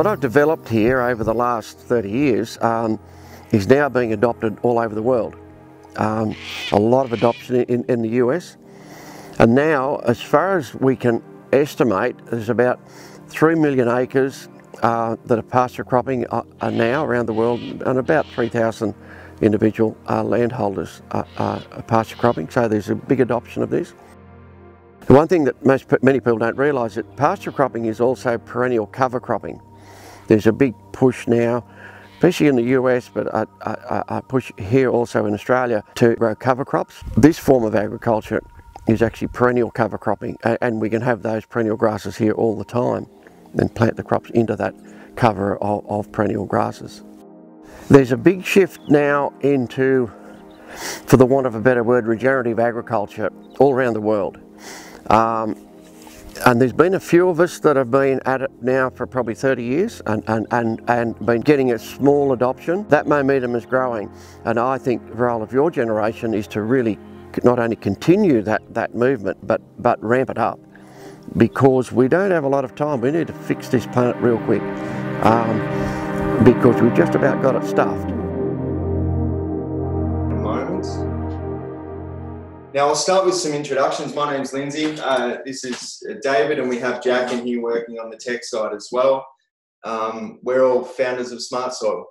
What I've developed here over the last 30 years um, is now being adopted all over the world. Um, a lot of adoption in, in the US. And now, as far as we can estimate, there's about 3 million acres uh, that are pasture cropping uh, are now around the world and about 3,000 individual uh, landholders are, are pasture cropping. So there's a big adoption of this. The one thing that most, many people don't realise is that pasture cropping is also perennial cover cropping. There's a big push now, especially in the US, but a, a, a push here also in Australia to grow cover crops. This form of agriculture is actually perennial cover cropping and we can have those perennial grasses here all the time and plant the crops into that cover of, of perennial grasses. There's a big shift now into, for the want of a better word, regenerative agriculture all around the world. Um, and there's been a few of us that have been at it now for probably 30 years and, and, and, and been getting a small adoption. That momentum is growing and I think the role of your generation is to really not only continue that, that movement but, but ramp it up because we don't have a lot of time. We need to fix this planet real quick um, because we've just about got it stuffed. Now I'll start with some introductions. My name's Lindsay. Uh, this is David, and we have Jack in here working on the tech side as well. Um, we're all founders of Smart Soil,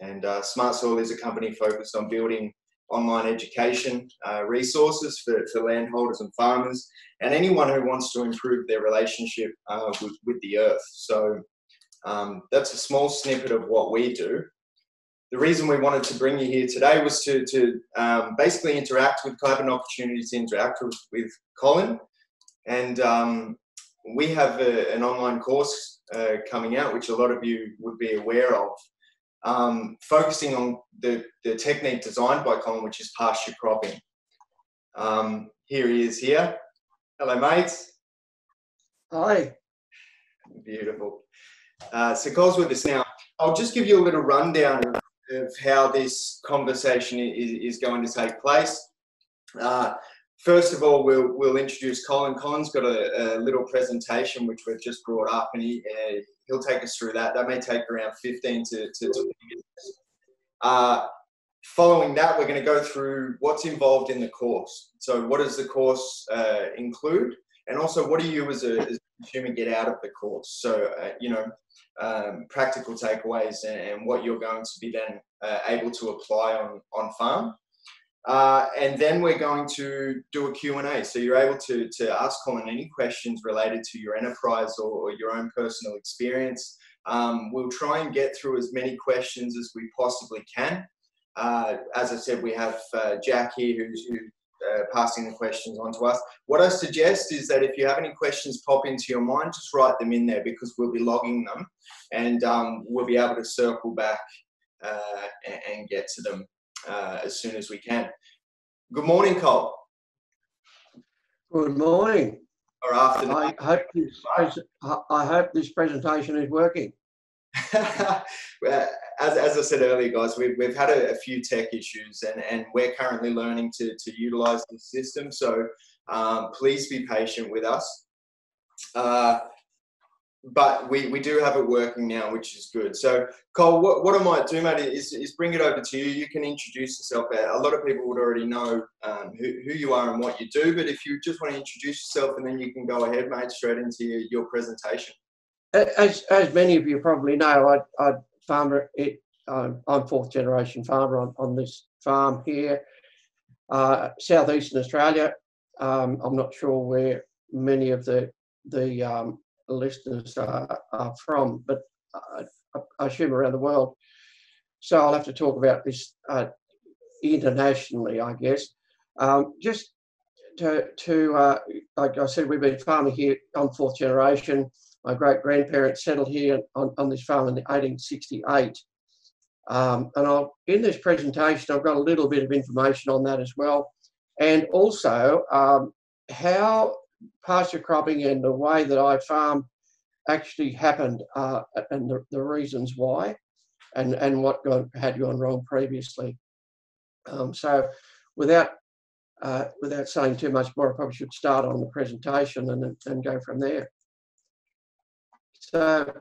and uh, Smart Soil is a company focused on building online education uh, resources for, for landholders and farmers, and anyone who wants to improve their relationship uh, with, with the earth. So um, that's a small snippet of what we do the reason we wanted to bring you here today was to, to um, basically interact with, have an opportunity to interact with, with Colin. And um, we have a, an online course uh, coming out, which a lot of you would be aware of, um, focusing on the, the technique designed by Colin, which is pasture cropping. Um, here he is here. Hello, mates. Hi. Beautiful. Uh, so Cole's with us now. I'll just give you a little rundown of of how this conversation is, is going to take place. Uh, first of all, we'll, we'll introduce Colin. Colin's got a, a little presentation which we've just brought up, and he, uh, he'll take us through that. That may take around 15 to, to 20 minutes. Uh, following that, we're going to go through what's involved in the course. So, what does the course uh, include? And also, what do you as a, as a consumer get out of the course? So, uh, you know, um, practical takeaways and, and, what you're going to be then uh, able to apply on, on farm. Uh, and then we're going to do a Q&A. So you're able to, to ask Colin any questions related to your enterprise or, or your own personal experience. Um, we'll try and get through as many questions as we possibly can. Uh, as I said, we have uh, Jack here who's, who uh, passing the questions on to us. What I suggest is that if you have any questions pop into your mind, just write them in there because we'll be logging them and um, we'll be able to circle back uh, and, and, get to them uh, as soon as we can. Good morning, Cole. Good morning. Or afternoon. I hope this, I hope this presentation is working. as, as I said earlier, guys, we've, we've had a, a, few tech issues and, and we're currently learning to, to utilize the system. So um, please be patient with us. Uh, but we, we do have it working now, which is good. So, Cole, what, what I might do, mate, is, is bring it over to you. You can introduce yourself. A lot of people would already know um, who, who you are and what you do, but if you just want to introduce yourself and then you can go ahead, mate, straight into your, your presentation as as many of you probably know, I I farmer it. I'm fourth generation farmer on, on this farm here, uh, southeastern Australia. Um, I'm not sure where many of the the um, listeners are, are, from, but I, I, assume around the world. So I'll have to talk about this uh, internationally, I guess. Um, just to, to uh, like I said, we've been farming here on fourth generation my great grandparents settled here on, on this farm in 1868. Um, and I'll, in this presentation, I've got a little bit of information on that as well. And also um, how pasture cropping and the way that I farm actually happened uh, and the, the, reasons why and, and what got, had gone wrong previously. Um, so without uh, without saying too much more, I probably should start on the presentation and, and go from there. So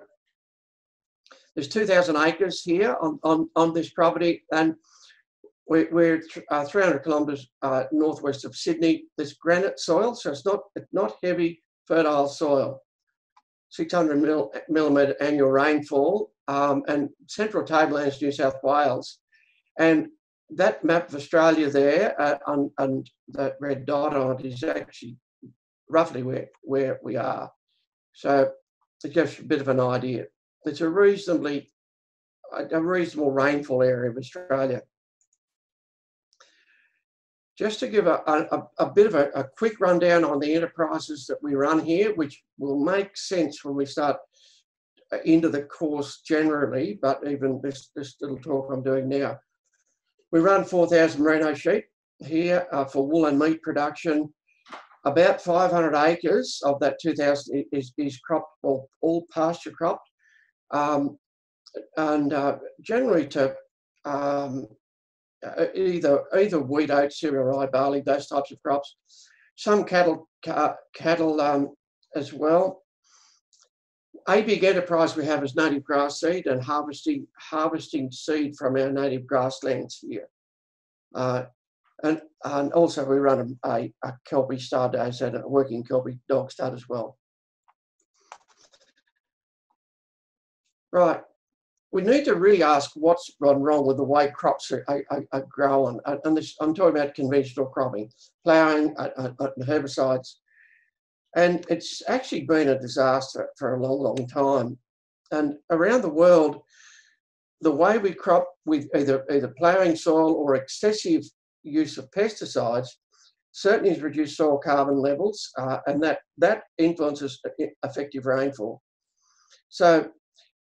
there's 2,000 acres here on, on, on this property and we're, we're uh, 300 kilometres uh, northwest of Sydney. There's granite soil, so it's not, not heavy, fertile soil. 600 mil, millimetre annual rainfall um, and central tablelands, New South Wales. And that map of Australia there uh, on, and that red dot on it is actually roughly where, where we are. So it gives a bit of an idea. It's a reasonably, a reasonable rainfall area of Australia. Just to give a, a, a bit of a, a, quick rundown on the enterprises that we run here, which will make sense when we start uh, into the course generally, but even this, this little talk I'm doing now. We run 4,000 merino sheep here uh, for wool and meat production. About 500 acres of that 2,000 is, is cropped, all, all pasture cropped. Um, and uh, generally to um, uh, either either wheat, oats, cereal, rye, barley, those types of crops. Some cattle cattle um, as well. A big enterprise we have is native grass seed and harvesting harvesting seed from our native grasslands here. Uh, and, and also we run a, a Kelpie star days and a working Kelpie dog stud as well. Right, we need to really ask what's gone wrong with the way crops are, are, are growing. And this, I'm talking about conventional cropping, ploughing, uh, uh, uh, herbicides. And it's actually been a disaster for a long, long time. And around the world, the way we crop with either, either ploughing soil or excessive use of pesticides certainly has reduced soil carbon levels, uh, and that, that influences effective rainfall. So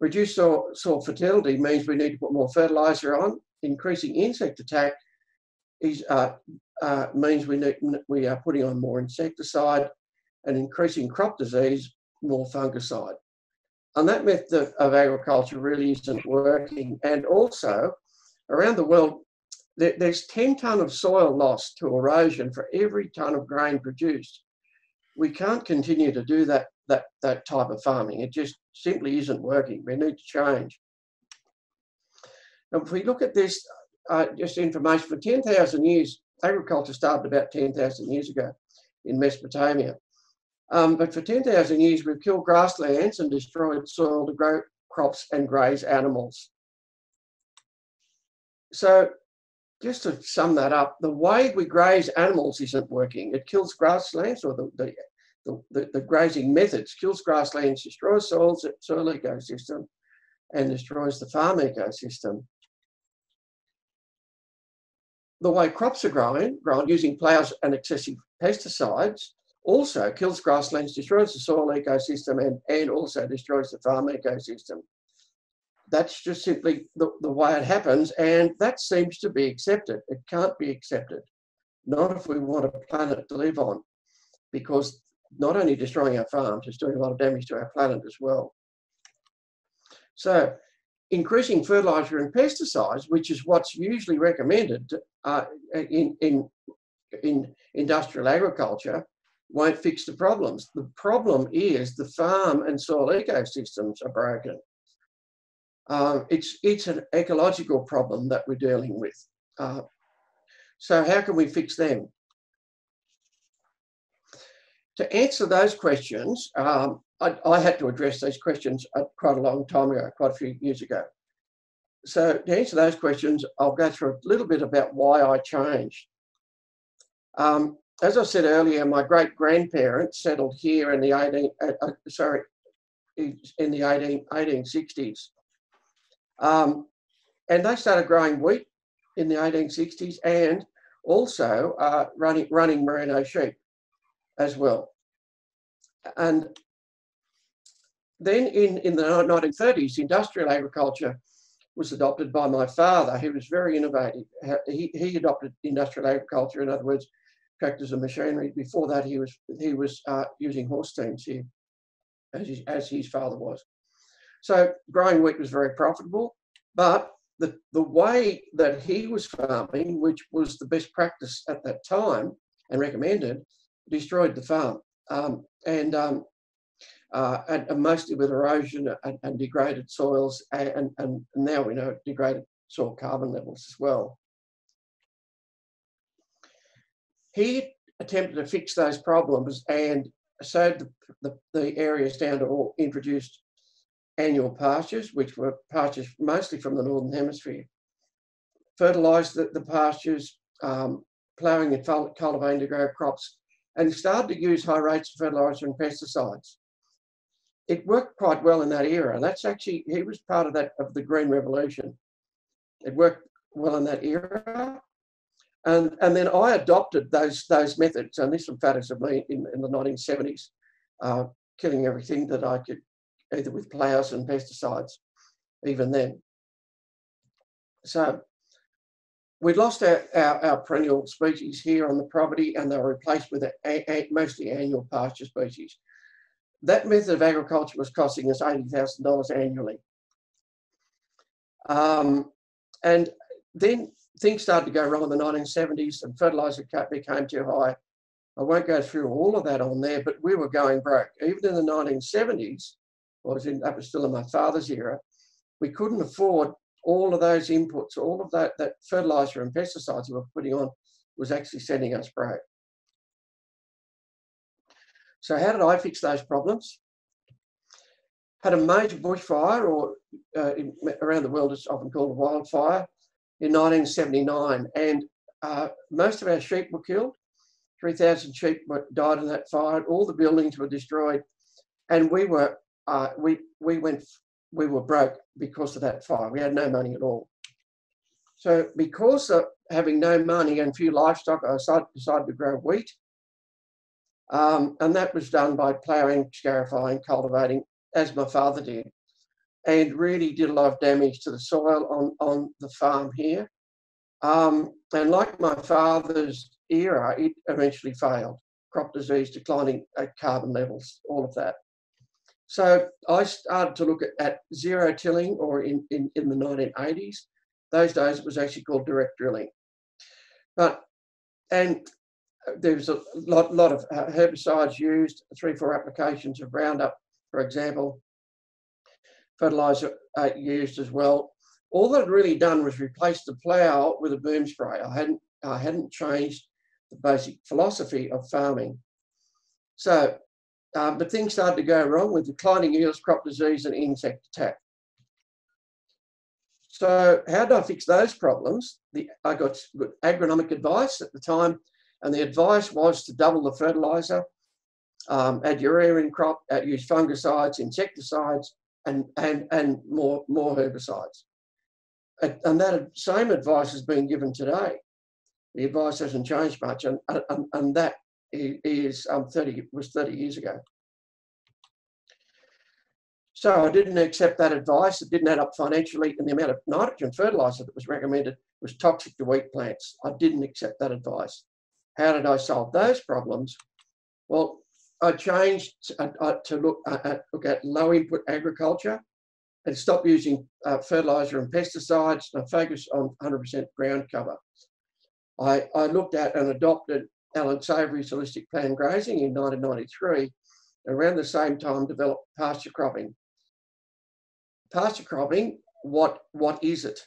Reduced soil, soil fertility means we need to put more fertiliser on. Increasing insect attack is, uh, uh, means we, need, we are putting on more insecticide and increasing crop disease, more fungicide. And that method of agriculture really isn't working. And also, around the world, there, there's 10 tonne of soil lost to erosion for every tonne of grain produced. We can't continue to do that that, that type of farming. It just simply isn't working. We need to change. Now, if we look at this, uh, just information for 10,000 years, agriculture started about 10,000 years ago in Mesopotamia. Um, but for 10,000 years, we've killed grasslands and destroyed soil to grow crops and graze animals. So just to sum that up, the way we graze animals isn't working. It kills grasslands or the, the the, the, grazing methods kills grasslands, destroys soils, soil ecosystem, and destroys the farm ecosystem. The way crops are growing, grown using ploughs and excessive pesticides, also kills grasslands, destroys the soil ecosystem, and, and also destroys the farm ecosystem. That's just simply the, the way it happens, and that seems to be accepted. It can't be accepted, not if we want a planet to live on, because not only destroying our farms, it's doing a lot of damage to our planet as well. So increasing fertiliser and pesticides, which is what's usually recommended uh, in, in, in industrial agriculture, won't fix the problems. The problem is the farm and soil ecosystems are broken. Um, it's, it's an ecological problem that we're dealing with. Uh, so how can we fix them? to answer those questions, um, I, I, had to address these questions quite a long time ago, quite a few years ago. So to answer those questions, I'll go through a little bit about why I changed. Um, as I said earlier, my great grandparents settled here in the 18, uh, uh, sorry, in the 18, 1860s. Um, and they started growing wheat in the 1860s and also uh, running, running merino sheep as well. And then in, in the 1930s, industrial agriculture was adopted by my father. He was very innovative. He, he adopted industrial agriculture, in other words, tractors and machinery. Before that, he was, he was uh, using horse teams here, as his, as his father was. So growing wheat was very profitable, but the, the way that he was farming, which was the best practice at that time and recommended, destroyed the farm. Um, and um, uh, and, and, mostly with erosion and, and degraded soils, and, and, now we know degraded soil carbon levels as well. He attempted to fix those problems and sowed the, the, the areas down to all introduced annual pastures, which were pastures mostly from the Northern Hemisphere. Fertilised the, the pastures, um, ploughing and cultivating to grow crops, and he started to use high rates of fertiliser and pesticides. It worked quite well in that era. That's actually, he was part of that, of the Green Revolution. It worked well in that era. And, and then I adopted those, those methods, and this was photos of me in, in the 1970s, uh, killing everything that I could, either with ploughs and pesticides, even then. So we'd lost our, our, our, perennial species here on the property and they were replaced with a, a, mostly annual pasture species. That method of agriculture was costing us $80,000 annually. Um, and then things started to go wrong in the 1970s and fertiliser became too high. I won't go through all of that on there, but we were going broke. Even in the 1970s, I was in, that was still in my father's era, we couldn't afford all of those inputs, all of that, that fertiliser and pesticides we were putting on was actually sending us broke. So how did I fix those problems? Had a major bushfire, or uh, in, around the world it's often called a wildfire, in 1979, and uh, most of our sheep were killed. 3,000 sheep died in that fire. All the buildings were destroyed, and we were uh, we we went we were broke because of that fire. We had no money at all. So because of having no money and few livestock, I decided, to grow wheat. Um, and that was done by ploughing, scarifying, cultivating, as my father did and really did a lot of damage to the soil on, on the farm here. Um, and like my father's era, it eventually failed. Crop disease, declining carbon levels, all of that. So I started to look at, at zero tilling, or in, in, in the 1980s. Those days it was actually called direct drilling. But and there was a lot, lot of uh, herbicides used, three, four applications of Roundup, for example, fertilizer uh, used as well. All that I'd really done was replace the plough with a boom spray. I hadn't, I hadn't changed the basic philosophy of farming. So, uh, but things started to go wrong with declining yields, crop disease, and insect attack. So, how did I fix those problems? The, I got good agronomic advice at the time, and the advice was to double the fertilizer, um, add urea in crop, uh, use fungicides, insecticides, and, and, and more, more herbicides. And that same advice has been given today. The advice hasn't changed much, and, and, and that is um, 30 was 30 years ago. So I didn't accept that advice. It didn't add up financially, and the amount of nitrogen fertilizer that was recommended was toxic to wheat plants. I didn't accept that advice. How did I solve those problems? Well, I changed uh, uh, to look uh, at, look at low input agriculture and stop using uh, fertilizer and pesticides and I focused on 100% ground cover. I, I looked at and adopted Allan Savory's holistic plan grazing in 1993. Around the same time, developed pasture cropping. Pasture cropping, what, what is it?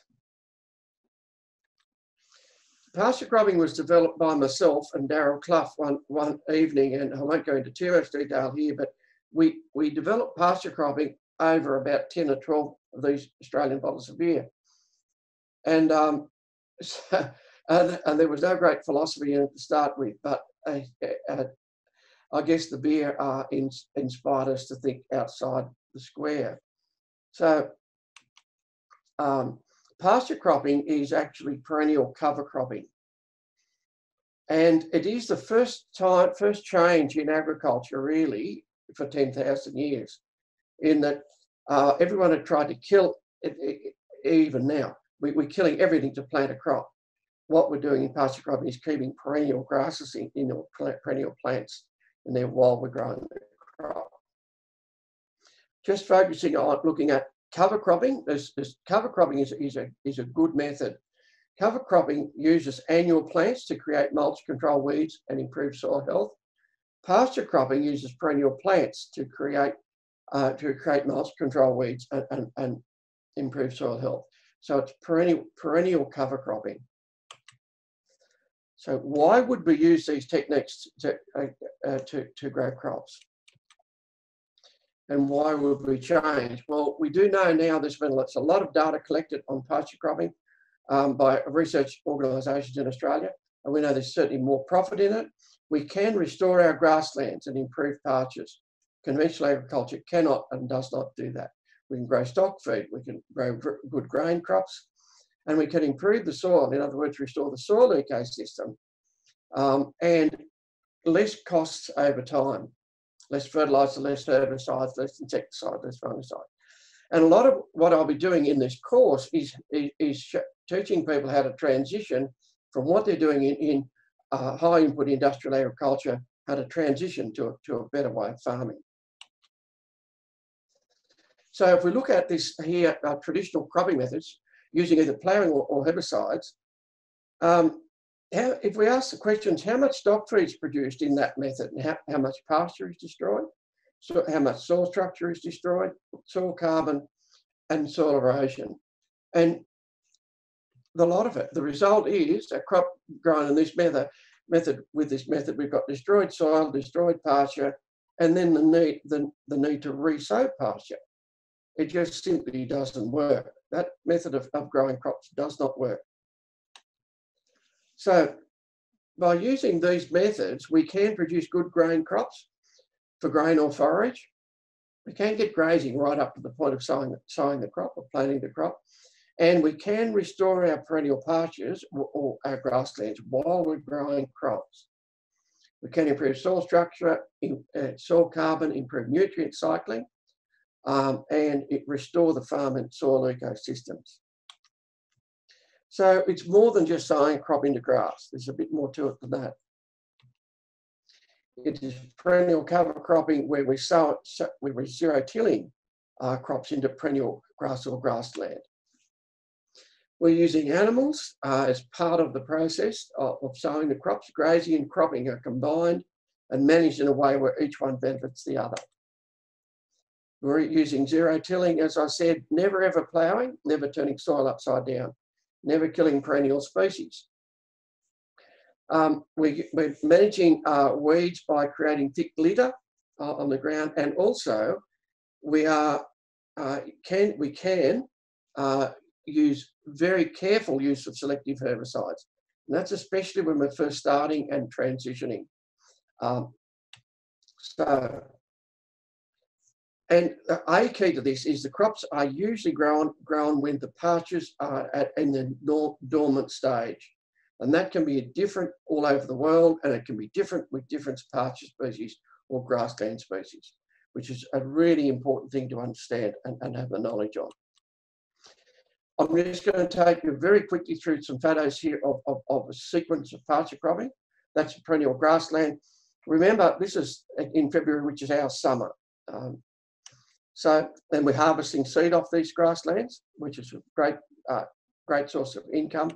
pasture cropping was developed by myself and Darryl Cluff one, one evening, and I won't go into too much detail here, but we, we developed pasture cropping over about 10 or 12 of these Australian bottles of beer. And, um, so, and, and, there was no great philosophy in it to start with, but uh, uh, I guess the beer uh, in, inspired us to think outside the square. So um, pasture cropping is actually perennial cover cropping. And it is the first time, first change in agriculture really for 10,000 years in that uh, everyone had tried to kill it, it, even now. We, are killing everything to plant a crop. What we're doing in pasture cropping is keeping perennial grasses in, in perennial plants in there while we're growing the crop. Just focusing on looking at cover cropping, this cover cropping is, is, a, is a good method. Cover cropping uses annual plants to create mulch, control weeds, and improve soil health. Pasture cropping uses perennial plants to create uh, to create mulch, control weeds, and, and, and improve soil health. So it's perennial, perennial cover cropping. So why would we use these techniques to, uh, uh, to, to grow crops? And why would we change? Well, we do know now there's been lots, a lot of data collected on pasture cropping um, by research organisations in Australia, and we know there's certainly more profit in it. We can restore our grasslands and improve pastures. Conventional agriculture cannot and does not do that. We can grow stock feed, we can grow good grain crops, and we can improve the soil, in other words, restore the soil ecosystem, um, and less costs over time. Less fertilizer, less herbicides, less insecticide, less fungicide. And a lot of what I'll be doing in this course is, is, is teaching people how to transition from what they're doing in, in uh, high input industrial agriculture, how to transition to a, to a better way of farming. So if we look at this here, uh, traditional cropping methods, using either ploughing or, or herbicides, um, how, if we ask the questions, how much stock feed is produced in that method and how, how much pasture is destroyed, so how much soil structure is destroyed, soil carbon and soil erosion. And the lot of it, the result is a crop grown in this method, method with this method, we've got destroyed soil, destroyed pasture, and then the need, the, the need to resow pasture. It just simply doesn't work. That method of, of growing crops does not work. So by using these methods, we can produce good grain crops for grain or forage. We can get grazing right up to the point of sowing, sowing the crop or planting the crop. And we can restore our perennial pastures or, our grasslands while we're growing crops. We can improve soil structure, in, uh, soil carbon, improve nutrient cycling, um, and it restore the farm and soil ecosystems. So it's more than just sowing crop into grass. There's a bit more to it than that. It is perennial cover cropping where we sow, it, where we zero tilling crops into perennial grass or grassland. We're using animals uh, as part of the process of, of sowing the crops. Grazing and cropping are combined and managed in a way where each one benefits the other. We're using zero tilling, as I said, never ever ploughing, never turning soil upside down, never killing perennial species. Um, we, are managing uh, weeds by creating thick litter uh, on the ground, and also we are uh, can we can uh, use very careful use of selective herbicides, and that's especially when we're first starting and transitioning. Um, so and a key to this is the crops are usually grown, grown when the pastures are at, in the dormant stage. And that can be different all over the world, and it can be different with different pasture species or grassland species, which is a really important thing to understand and, and have the knowledge on. I'm just going to take you very quickly through some photos here of, of, of a sequence of pasture cropping. That's perennial grassland. Remember, this is in February, which is our summer. Um, so then we're harvesting seed off these grasslands, which is a great, uh, great source of income.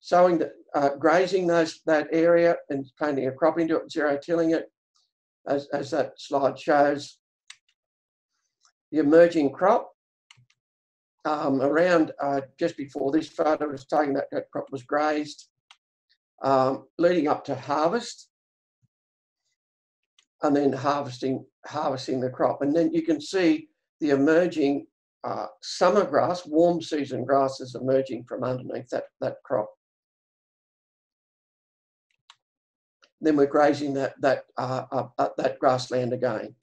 Sowing, the, uh, grazing those that area and planting a crop into it, zero tilling it, as, as that slide shows. The emerging crop, um, around uh, just before this photo was taken, that, that crop was grazed, um, leading up to harvest and then harvesting harvesting the crop. And then you can see the emerging uh, summer grass, warm season grasses emerging from underneath that, that crop. Then we're grazing that, that, uh, uh, that grassland again.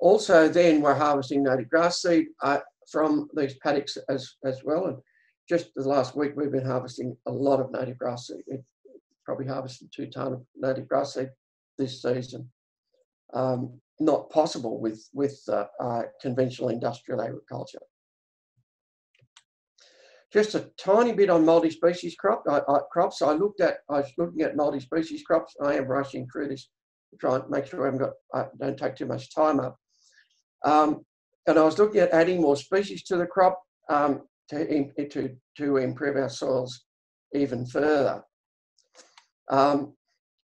Also then we're harvesting native grass seed uh, from these paddocks as, as well. And just the last week we've been harvesting a lot of native grass seed. We've probably harvested two tonne of native grass seed this season. Um, not possible with, with uh, uh, conventional industrial agriculture. Just a tiny bit on multi-species crop, uh, crops. I looked at, I was looking at multi-species crops. I am rushing through this to try and make sure I haven't got, I don't take too much time up. Um, and I was looking at adding more species to the crop um, to, to, to improve our soils even further. Um,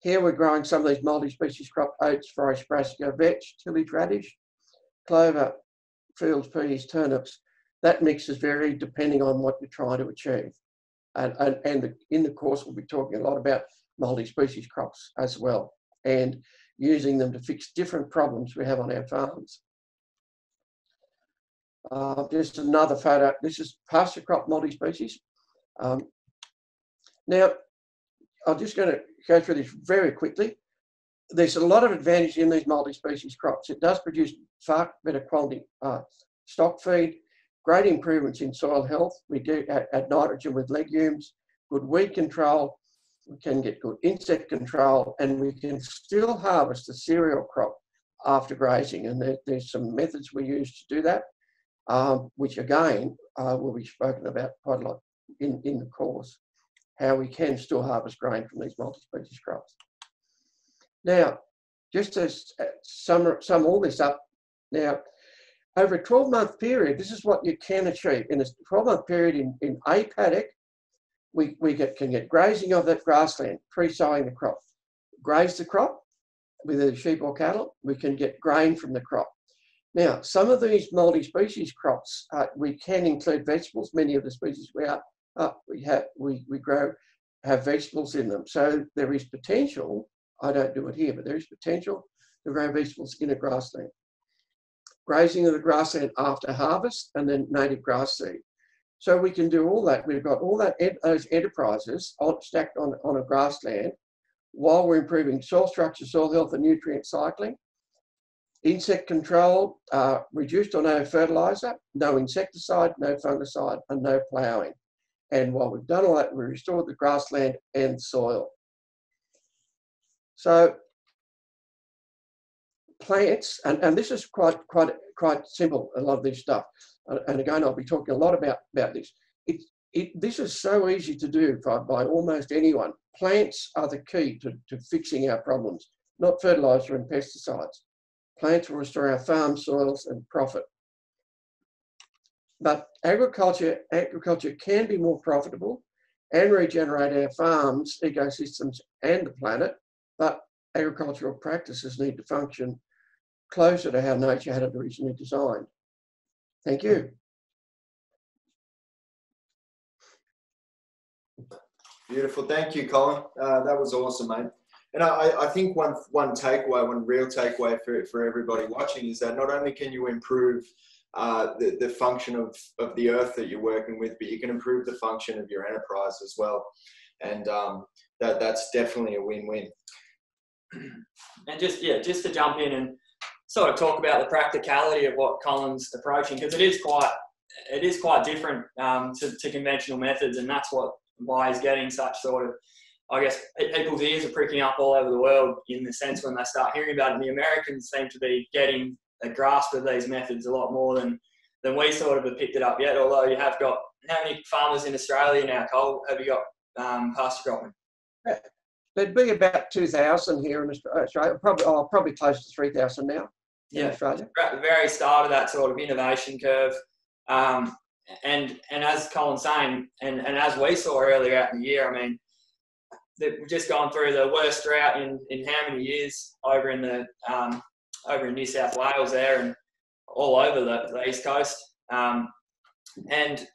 Here we're growing some of these multi-species crop oats, forage brassica, vetch, tillage radish, clover, fields, peas, turnips. That mix is varied depending on what you're trying to achieve. And, and, and the, in the course, we'll be talking a lot about multi-species crops as well and using them to fix different problems we have on our farms. Uh, just another photo. This is pasture crop multi-species. Um, now, I'm just going to go through this very quickly. There's a lot of advantage in these multi-species crops. It does produce far better quality uh, stock feed, great improvements in soil health. We do add, nitrogen with legumes, good weed control, we can get good insect control, and we can still harvest the cereal crop after grazing. And there, there's some methods we use to do that, um, which again uh, will be spoken about quite a lot in, in the course, how we can still harvest grain from these multi-species crops. Now, just to uh, sum, sum all this up, now, over a 12 month period, this is what you can achieve. In a 12 month period in, in a paddock, we, we get, can get grazing of that grassland, pre-sowing the crop. Graze the crop with either sheep or cattle, we can get grain from the crop. Now, some of these multi-species crops, uh, we can include vegetables. Many of the species we are, uh, we have, we, we grow have vegetables in them. So there is potential, I don't do it here, but there is potential to grow vegetables in a grassland. Grazing of the grassland after harvest and then native grass seed. So we can do all that. We've got all that those enterprises stacked on, on a grassland while we're improving soil structure, soil health, and nutrient cycling. Insect control, uh, reduced or no fertilizer, no insecticide, no fungicide, and no ploughing. And while we've done all that, we restored the grassland and soil. So plants, and, and this is quite quite quite simple, a lot of this stuff and again, I'll be talking a lot about, about this. It, it, this is so easy to do by, by almost anyone. Plants are the key to, to fixing our problems, not fertilizer and pesticides. Plants will restore our farm soils and profit. But agriculture, agriculture can be more profitable and regenerate our farms, ecosystems, and the planet, but agricultural practices need to function closer to how nature had it originally designed. Thank you. Beautiful. Thank you, Colin. Uh, that was awesome, mate. And I, I think one one takeaway, one real takeaway for, for everybody watching is that not only can you improve uh, the, the function of, of the earth that you're working with, but you can improve the function of your enterprise as well. And um, that that's definitely a win-win. And just yeah, just to jump in and sort of talk about the practicality of what Colin's approaching because it is quite it is quite different um, to, to, conventional methods, and that's what why he's getting such sort of I guess people's ears are pricking up all over the world in the sense when they start hearing about it. And the Americans seem to be getting a grasp of these methods a lot more than than we sort of have picked it up yet. Although you have got how many farmers in Australia now, Cole? Have you got um, pasture cropping? There'd be about two thousand here in Australia. Probably, oh, probably close to three thousand now yeah. in Australia? At the very start of that sort of innovation curve. Um, and and as Colin's saying, and, and as we saw earlier out in the year, I mean, we've just gone through the worst drought in, in how many years over in the um, over in New South Wales there and all over the, the east coast. Um, and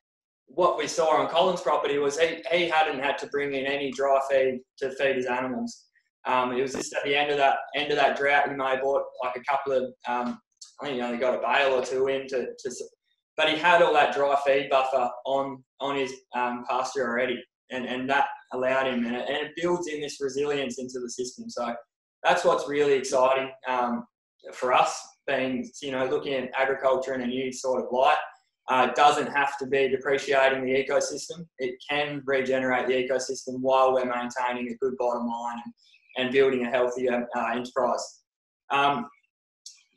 what we saw on Colin's property was he, he hadn't had to bring in any dry feed to feed his animals. Um, it was just at the end of that end of that drought, he may have bought like a couple of, um, I think he only got a bale or two in to, to, but he had all that dry feed buffer on on his um, pasture already, and and that allowed him, and it, and it, builds in this resilience into the system. So that's what's really exciting um, for us, being you know looking at agriculture in a new sort of light. Uh, doesn't have to be depreciating the ecosystem. It can regenerate the ecosystem while we're maintaining a good bottom line and, and building a healthier uh, enterprise. Um,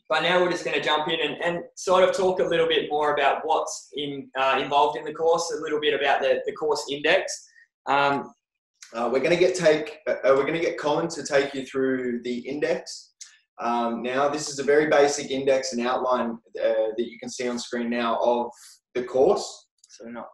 but now we're just going to jump in and, and, sort of talk a little bit more about what's in, uh, involved in the course, a little bit about the, the course index. Um, uh, we're going to get take uh, we're going to get Colin to take you through the index. Um, now, this is a very basic index and outline uh, that you can see on screen now of the course. So not,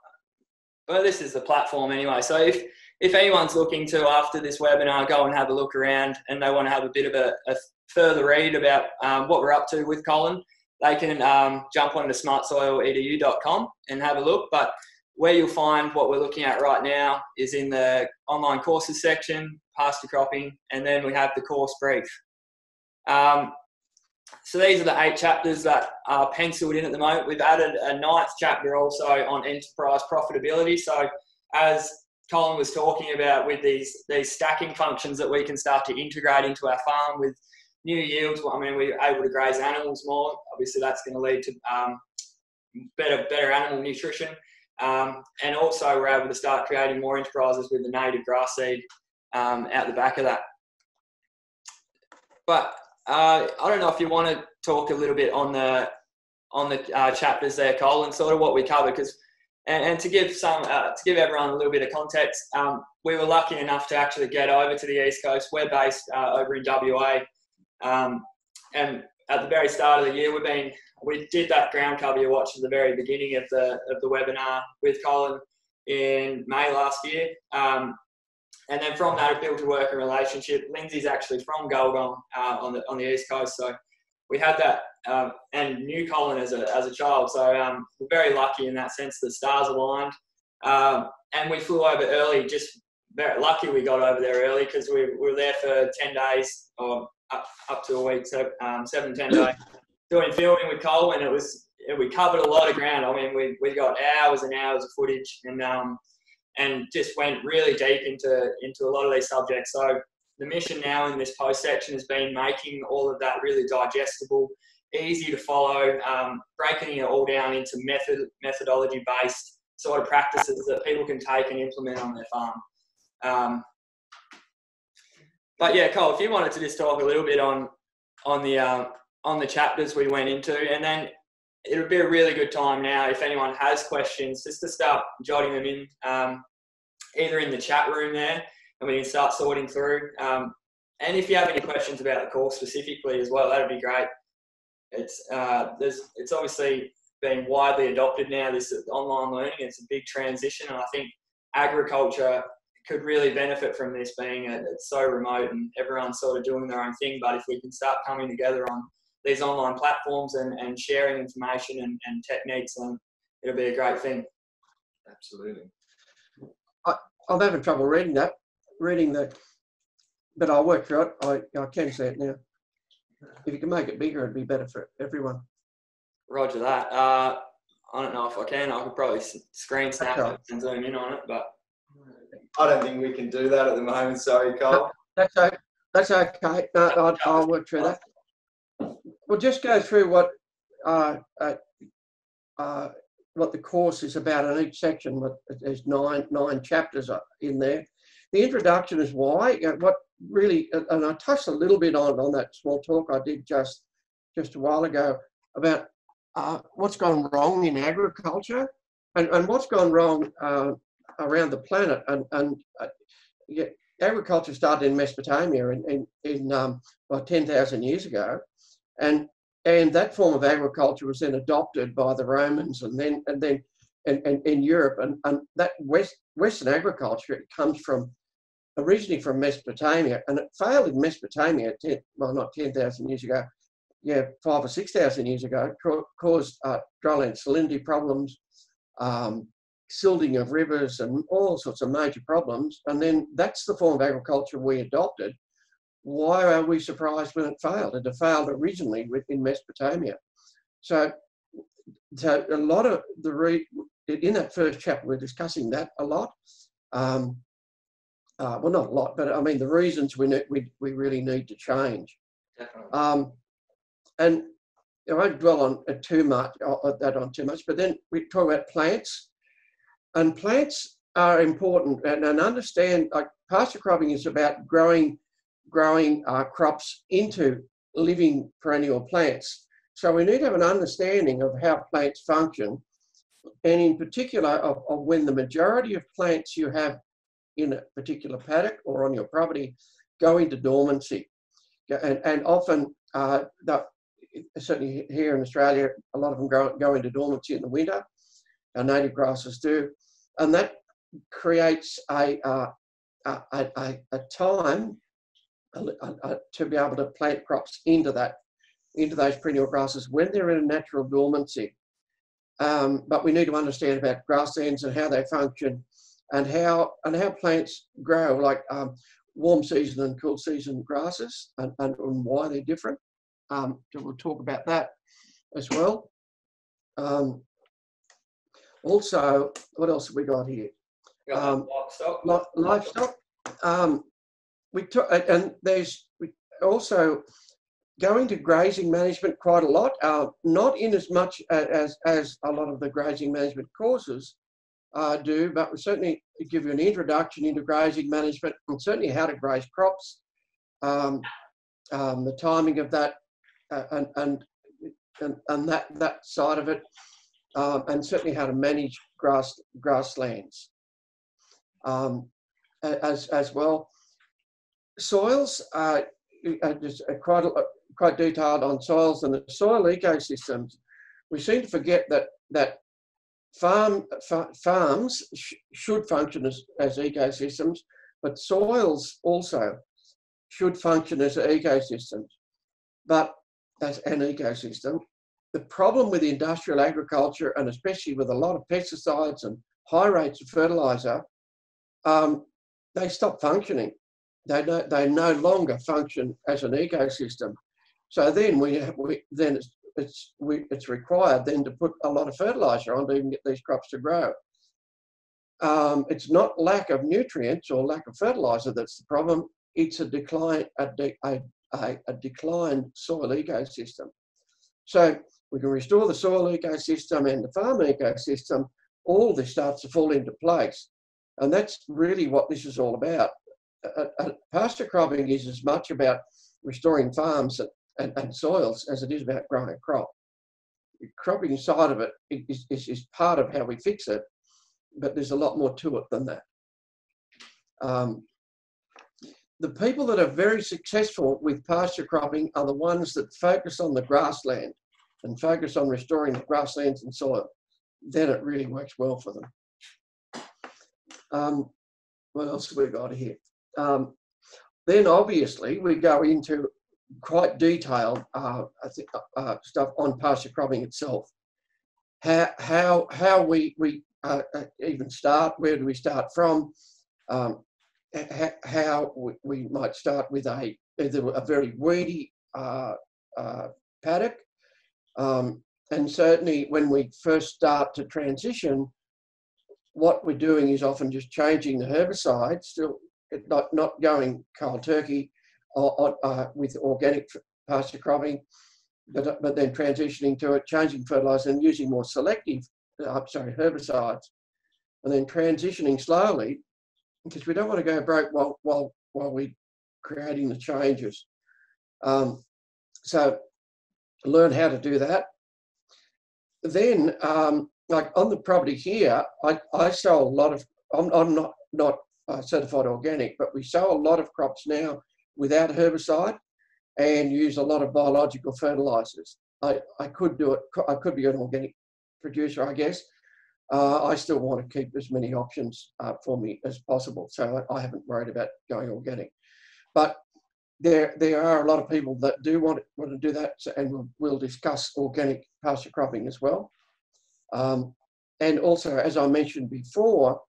but this is the platform anyway. So if if anyone's looking to after this webinar go and have a look around and they want to have a bit of a, a further read about um, what we're up to with Colin, they can um, jump onto smartsoiledu.com and have a look. But where you'll find what we're looking at right now is in the online courses section, pasture cropping, and then we have the course brief. Um, so these are the eight chapters that are penciled in at the moment. We've added a ninth chapter also on enterprise profitability. So as Colin was talking about with these these stacking functions that we can start to integrate into our farm with new yields. I mean, we're able to graze animals more. Obviously, that's going to lead to um, better better animal nutrition. Um, and also, we're able to start creating more enterprises with the native grass seed um, out the back of that. But uh, I don't know if you want to talk a little bit on the on the uh, chapters there, Cole, and sort of what we cover. Because and, and, to give some uh, to give everyone a little bit of context, um, we were lucky enough to actually get over to the east coast. We're based uh, over in WA, um, and at the very start of the year, we've been we did that ground cover you watched at the very beginning of the of the webinar with Colin in May last year. Um, and then from that, it built a working relationship. Lindsay's actually from Gulgong uh, on the on the east coast, so we had that um, and knew Colin as a as a child. So um, we're very lucky in that sense. The stars aligned, um, and we flew over early. Just very lucky we got over there early because we, we, were there for ten days or up, up to a week, so um, seven ten days doing filming with Cole, and it was we covered a lot of ground. I mean, we, we got hours and hours of footage, and um, and just went really deep into into a lot of these subjects. So the mission now in this post section has been making all of that really digestible, easy to follow, um, breaking it all down into method methodology based sort of practices that people can take and implement on their farm. Um, but yeah, Cole, if you wanted to just talk a little bit on on the um, on the chapters we went into, and then it would be a really good time now if anyone has questions, just to start jotting them in, um, either in the chat room there, and we can start sorting through. Um, and if you have any questions about the course specifically as well, that'd be great. It's uh, there's it's obviously been widely adopted now. This online learning, it's a big transition, and I think agriculture could really benefit from this being a, it's so remote and everyone's sort of doing their own thing. But if we can start coming together on these online platforms and, and sharing information and, and techniques, and it'll be a great thing. Absolutely. I, I'm having trouble reading that, reading that, but I'll work through it. I, I can see it now. If you can make it bigger, it'd be better for everyone. Roger that. Uh, I don't know if I can. I could probably screen snap it and zoom in on it, but I don't think we can do that at the moment. Sorry, Cole. That's okay. That's okay. No, I'll, I'll work through that we'll just go through what uh, uh, uh, what the course is about in each section. But there's nine nine chapters in there. The introduction is why. What really, and I touched a little bit on on that small talk I did just just a while ago about uh, what's gone wrong in agriculture and, and what's gone wrong uh, around the planet. And, and uh, yeah, agriculture started in Mesopotamia in, in, in um, well, 10,000 years ago and and that form of agriculture was then adopted by the Romans and then and then and, and in Europe. And, and that West, Western agriculture it comes from originally from Mesopotamia and it failed in Mesopotamia 10, well not 10,000 years ago yeah five or 6,000 years ago. Caused uh, dryland salinity problems um, silting of rivers and all sorts of major problems. And then that's the form of agriculture we adopted why are we surprised when it failed? It failed originally in Mesopotamia. So, so a lot of the re- in that first chapter we're discussing that a lot. Um, uh, well, not a lot, but I mean the reasons we ne- we we really need to change. Um, and I won't dwell on it too much uh, that on too much, but then we talk about plants, and plants are important and, and understand like pasture cropping is about growing growing uh, crops into living perennial plants. So we need to have an understanding of how plants function, and in particular of, of when the majority of plants you have in a particular paddock or on your property go into dormancy. And, and often, uh, certainly here in Australia, a lot of them go, go into dormancy in the winter. Our native grasses do. And that creates a, uh, a, a, a time to be able to plant crops into that, into those perennial grasses when they're in a natural dormancy. Um, but we need to understand about grasslands and how they function and how and how plants grow, like um, warm season and cool season grasses, and, and, and why they're different. Um, so we'll talk about that as well. Um, also, what else have we got here? Um, livestock. livestock. We took, and there's also going to grazing management quite a lot. Uh, not in as much as as a lot of the grazing management courses uh, do, but we certainly give you an introduction into grazing management and certainly how to graze crops, um, um, the timing of that, uh, and, and and and that that side of it, um, and certainly how to manage grass grasslands um, as as well. Soils are, are just quite quite detailed on soils and the soil ecosystems. We seem to forget that that farm farms sh should function as, as ecosystems, but soils also should function as ecosystems. But as an ecosystem, the problem with industrial agriculture, and especially with a lot of pesticides and high rates of fertilizer, um, they stop functioning. They, no, they no longer function as an ecosystem. So then we, we then it's, it's, we, it's required then to put a lot of fertilizer on to even get these crops to grow. Um, it's not lack of nutrients or lack of fertilizer that's the problem. It's a decline, a, de, a, a, a declined soil ecosystem. So we can restore the soil ecosystem and the farm ecosystem, all this starts to fall into place. And that's really what this is all about. Uh, uh, pasture cropping is as much about restoring farms and, and, soils as it is about growing a crop. The cropping side of it is, is, is, part of how we fix it, but there's a lot more to it than that. Um, the people that are very successful with pasture cropping are the ones that focus on the grassland and focus on restoring the grasslands and soil. Then it really works well for them. Um, what else have we got here? Um, then obviously we go into quite detailed uh, uh, uh, stuff on pasture cropping itself. How, how, how we, we uh, uh even start, where do we start from, um, how we, we, might start with a, either a very weedy uh, paddock, um, and certainly when we first start to transition, what we're doing is often just changing the herbicide, still not, not going cold turkey uh, with organic pasture cropping, but, but then transitioning to it, changing fertilizer and using more selective, uh, sorry, herbicides, and then transitioning slowly because we don't want to go broke while, while, while we're creating the changes. Um, so learn how to do that. Then um, like on the property here, I, I sell a lot of, I'm, I'm not, not uh, certified organic, but we sow a lot of crops now without herbicide and use a lot of biological fertilizers. I, I could do it, I could be an organic producer, I guess. Uh, I still want to keep as many options uh, for me as possible, so I, I haven't worried about going organic. But there, there are a lot of people that do want, want to do that, and we'll, we'll discuss organic pasture cropping as well. Um, and also, as I mentioned before,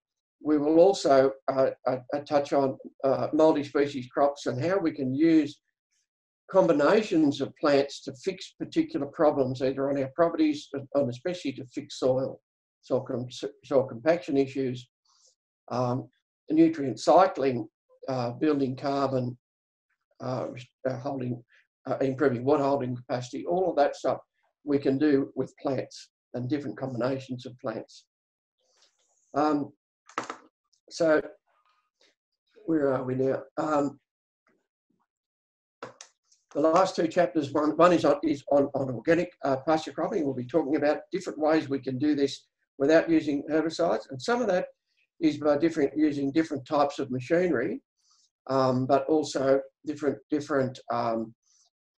we will also uh, uh, uh, touch on uh, multi-species crops and how we can use combinations of plants to fix particular problems, either on our properties and especially to fix soil, soil, com soil compaction issues, um, nutrient cycling, uh, building carbon, holding, improving water holding capacity, all of that stuff we can do with plants and different combinations of plants. Um, so where are we now? Um, the last two chapters, one, one is, on, is on, on organic uh, pasture cropping. We'll be talking about different ways we can do this without using herbicides. And some of that is by different using different types of machinery, um, but also different different um,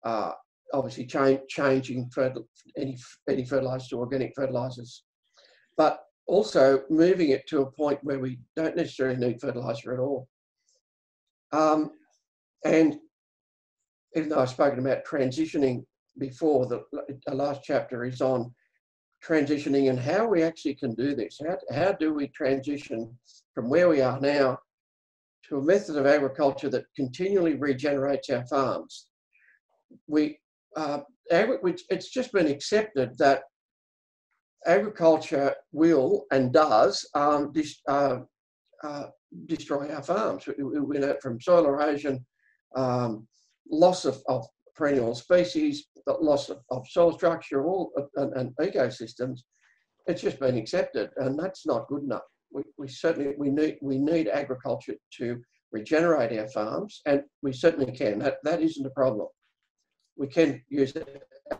uh, obviously change, changing any, any fertilizers to organic fertilizers, but also moving it to a point where we don't necessarily need fertilizer at all. Um, and even though I've spoken about transitioning before, the, the last chapter is on transitioning and how we actually can do this. How, how do we transition from where we are now to a method of agriculture that continually regenerates our farms? We, uh, it's just been accepted that agriculture will and does um, dis, uh, uh, destroy our farms. We, we know from soil erosion, um, loss of, of, perennial species, loss of, of soil structure, all and, and, ecosystems. It's just been accepted, and that's not good enough. We, we certainly we need we need agriculture to regenerate our farms, and we certainly can. That that isn't a problem. We can use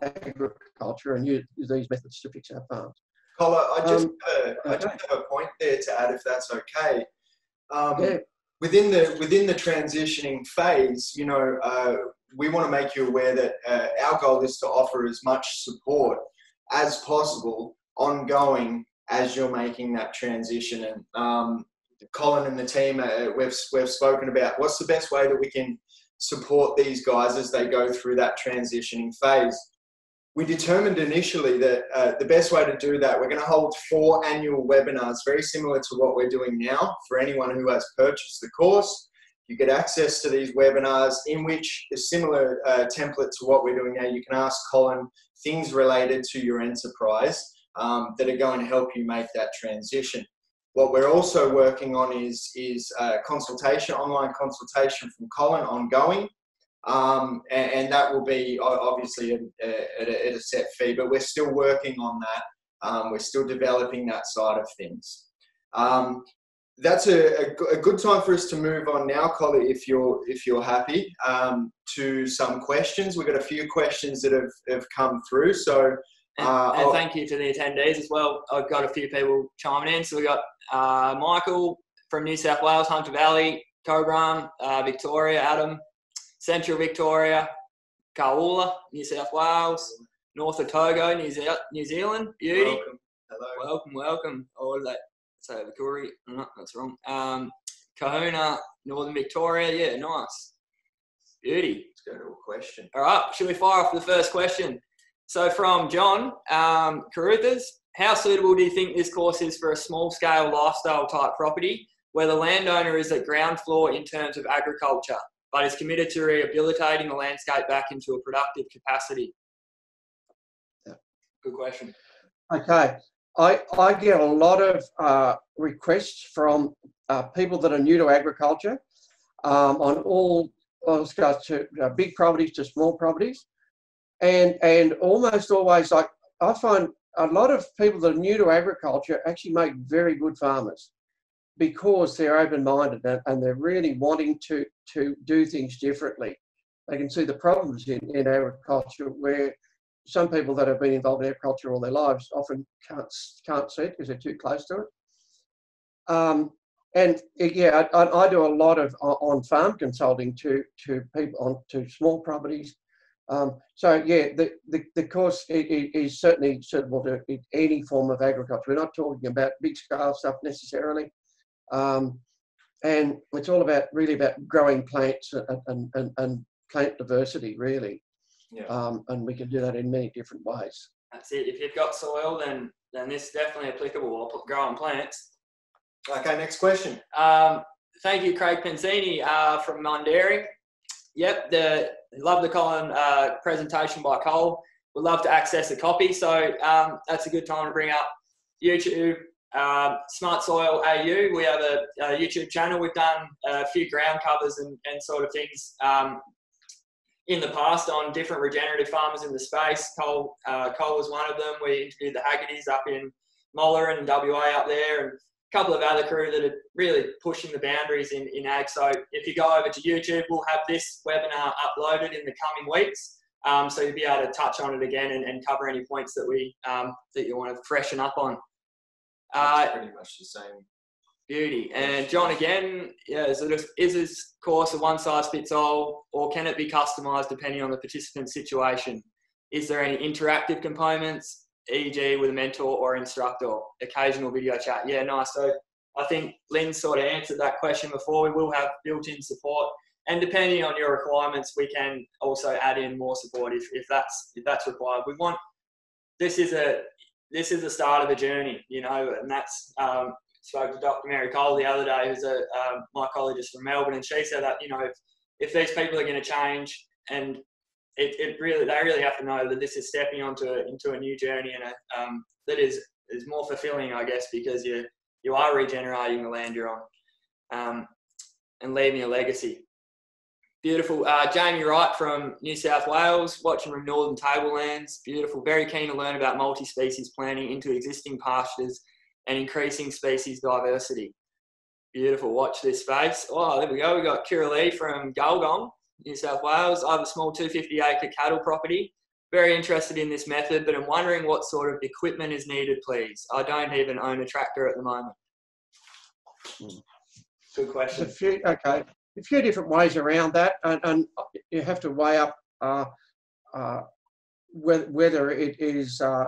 agriculture and use these methods to fix our farms. Colin, I just, um, have, a, I just have a point there to add, if that's okay. Um, yeah. Within the within the transitioning phase, you know, uh, we want to make you aware that uh, our goal is to offer as much support as possible, ongoing, as you're making that transition. And um, Colin and the team, uh, we've we've spoken about what's the best way that we can support these guys as they go through that transitioning phase we determined initially that uh, the best way to do that, we're going to hold four annual webinars, very similar to what we're doing now for anyone who has purchased the course. You get access to these webinars in which a similar uh, template to what we're doing now. You can ask Colin things related to your enterprise um, that are going to help you make that transition. What we're also working on is, is uh, consultation, online consultation from Colin ongoing um, and, and, that will be obviously at a, a, set fee, but we're still working on that. Um, we're still developing that side of things. Um, that's a, a, good time for us to move on now, Collie, if you're if you're happy, um, to some questions. We've got a few questions that have, have come through. So uh, and, and thank you to the attendees as well. I've got a few people chiming in. So we got uh, Michael from New South Wales, Hunter Valley, Cobram, uh, Victoria, Adam, Central Victoria, Kaula, New South Wales, North Otago, New, Ze- New Zealand. Beauty. Welcome. Hello. Welcome, welcome. All of that. So Victoria, no, that's wrong. Um, Cohuna, Northern Victoria. Yeah, nice. Beauty. Let's go to a question. All right, should we fire off the first question? So from John um, Caruthers, how suitable do you think this course is for a small scale lifestyle type property where the landowner is at ground floor in terms of agriculture? but is committed to rehabilitating the landscape back into a productive capacity? Yeah. Good question. Okay. I, I get a lot of uh, requests from uh, people that are new to agriculture um, on all, all to uh, big properties to small properties. And, and almost always, like I find a lot of people that are new to agriculture actually make very good farmers because they're open-minded and they're really wanting to to do things differently. They can see the problems in, in agriculture where some people that have been involved in agriculture all their lives often can't can't see it because they're too close to it. Um, and yeah, I, I, do a lot of on farm consulting to to people on to small properties. Um, so yeah, the, the, the course is certainly suitable to any form of agriculture. We're not talking about big scale stuff necessarily. Um, and it's all about really about growing plants and, and, and plant diversity, really. Yeah. Um, and we can do that in many different ways. That's it. If you've got soil, then then this is definitely applicable. Or growing plants. Okay, next question. Um, thank you, Craig Penzini uh, from Mundaring. Yep, the love the Colin uh, presentation by Cole. We'd love to access a copy. So um, that's a good time to bring up YouTube, um, Smartsoil AU, we have a, a, YouTube channel. We've done a few ground covers and, and sort of things um, in the past on different regenerative farmers in the space. Cole, uh, Cole was one of them. We interviewed the Haggertys up in Moller and WA up there, and couple of other crew that are really pushing the boundaries in, in ag. So if you go over to YouTube, we'll have this webinar uploaded in the coming weeks. Um, so you'll be able to touch on it again and, and cover any points that we um, that you want to freshen up on. Uh, pretty much the same. Beauty. And John, again, yeah, is, is this course a one size fits all, or can it be customized depending on the participant's situation? Is there any interactive components, e.g., with a mentor or instructor? Occasional video chat. Yeah, nice. So I think Lynn sort of answered that question before. We will have built in support and depending on your requirements, we can also add in more support if, if that's if that's required. We want this is a this is the start of a journey, you know, and that's um, spoke to Dr. Mary Cole the other day, who's a um, mycologist from Melbourne, and she said that you know if, if these people are going to change and it, it really they really have to know that this is stepping onto a, into a new journey and a, um, that is is more fulfilling, I guess, because you you are regenerating the land you're on um, and leaving a legacy. Beautiful. Uh, Jamie Wright from New South Wales, watching from Northern Tablelands. Beautiful. Very keen to learn about multi species planting into existing pastures and increasing species diversity. Beautiful. Watch this space. Oh, there we go. We got Kira Lee from Gulgong, New South Wales. I have a small 250 acre cattle property. Very interested in this method, but I'm wondering what sort of equipment is needed, please. I don't even own a tractor at the moment. Good question. a few, okay, a few different ways around that, and, and you have to weigh up uh, uh, whether, whether it is uh,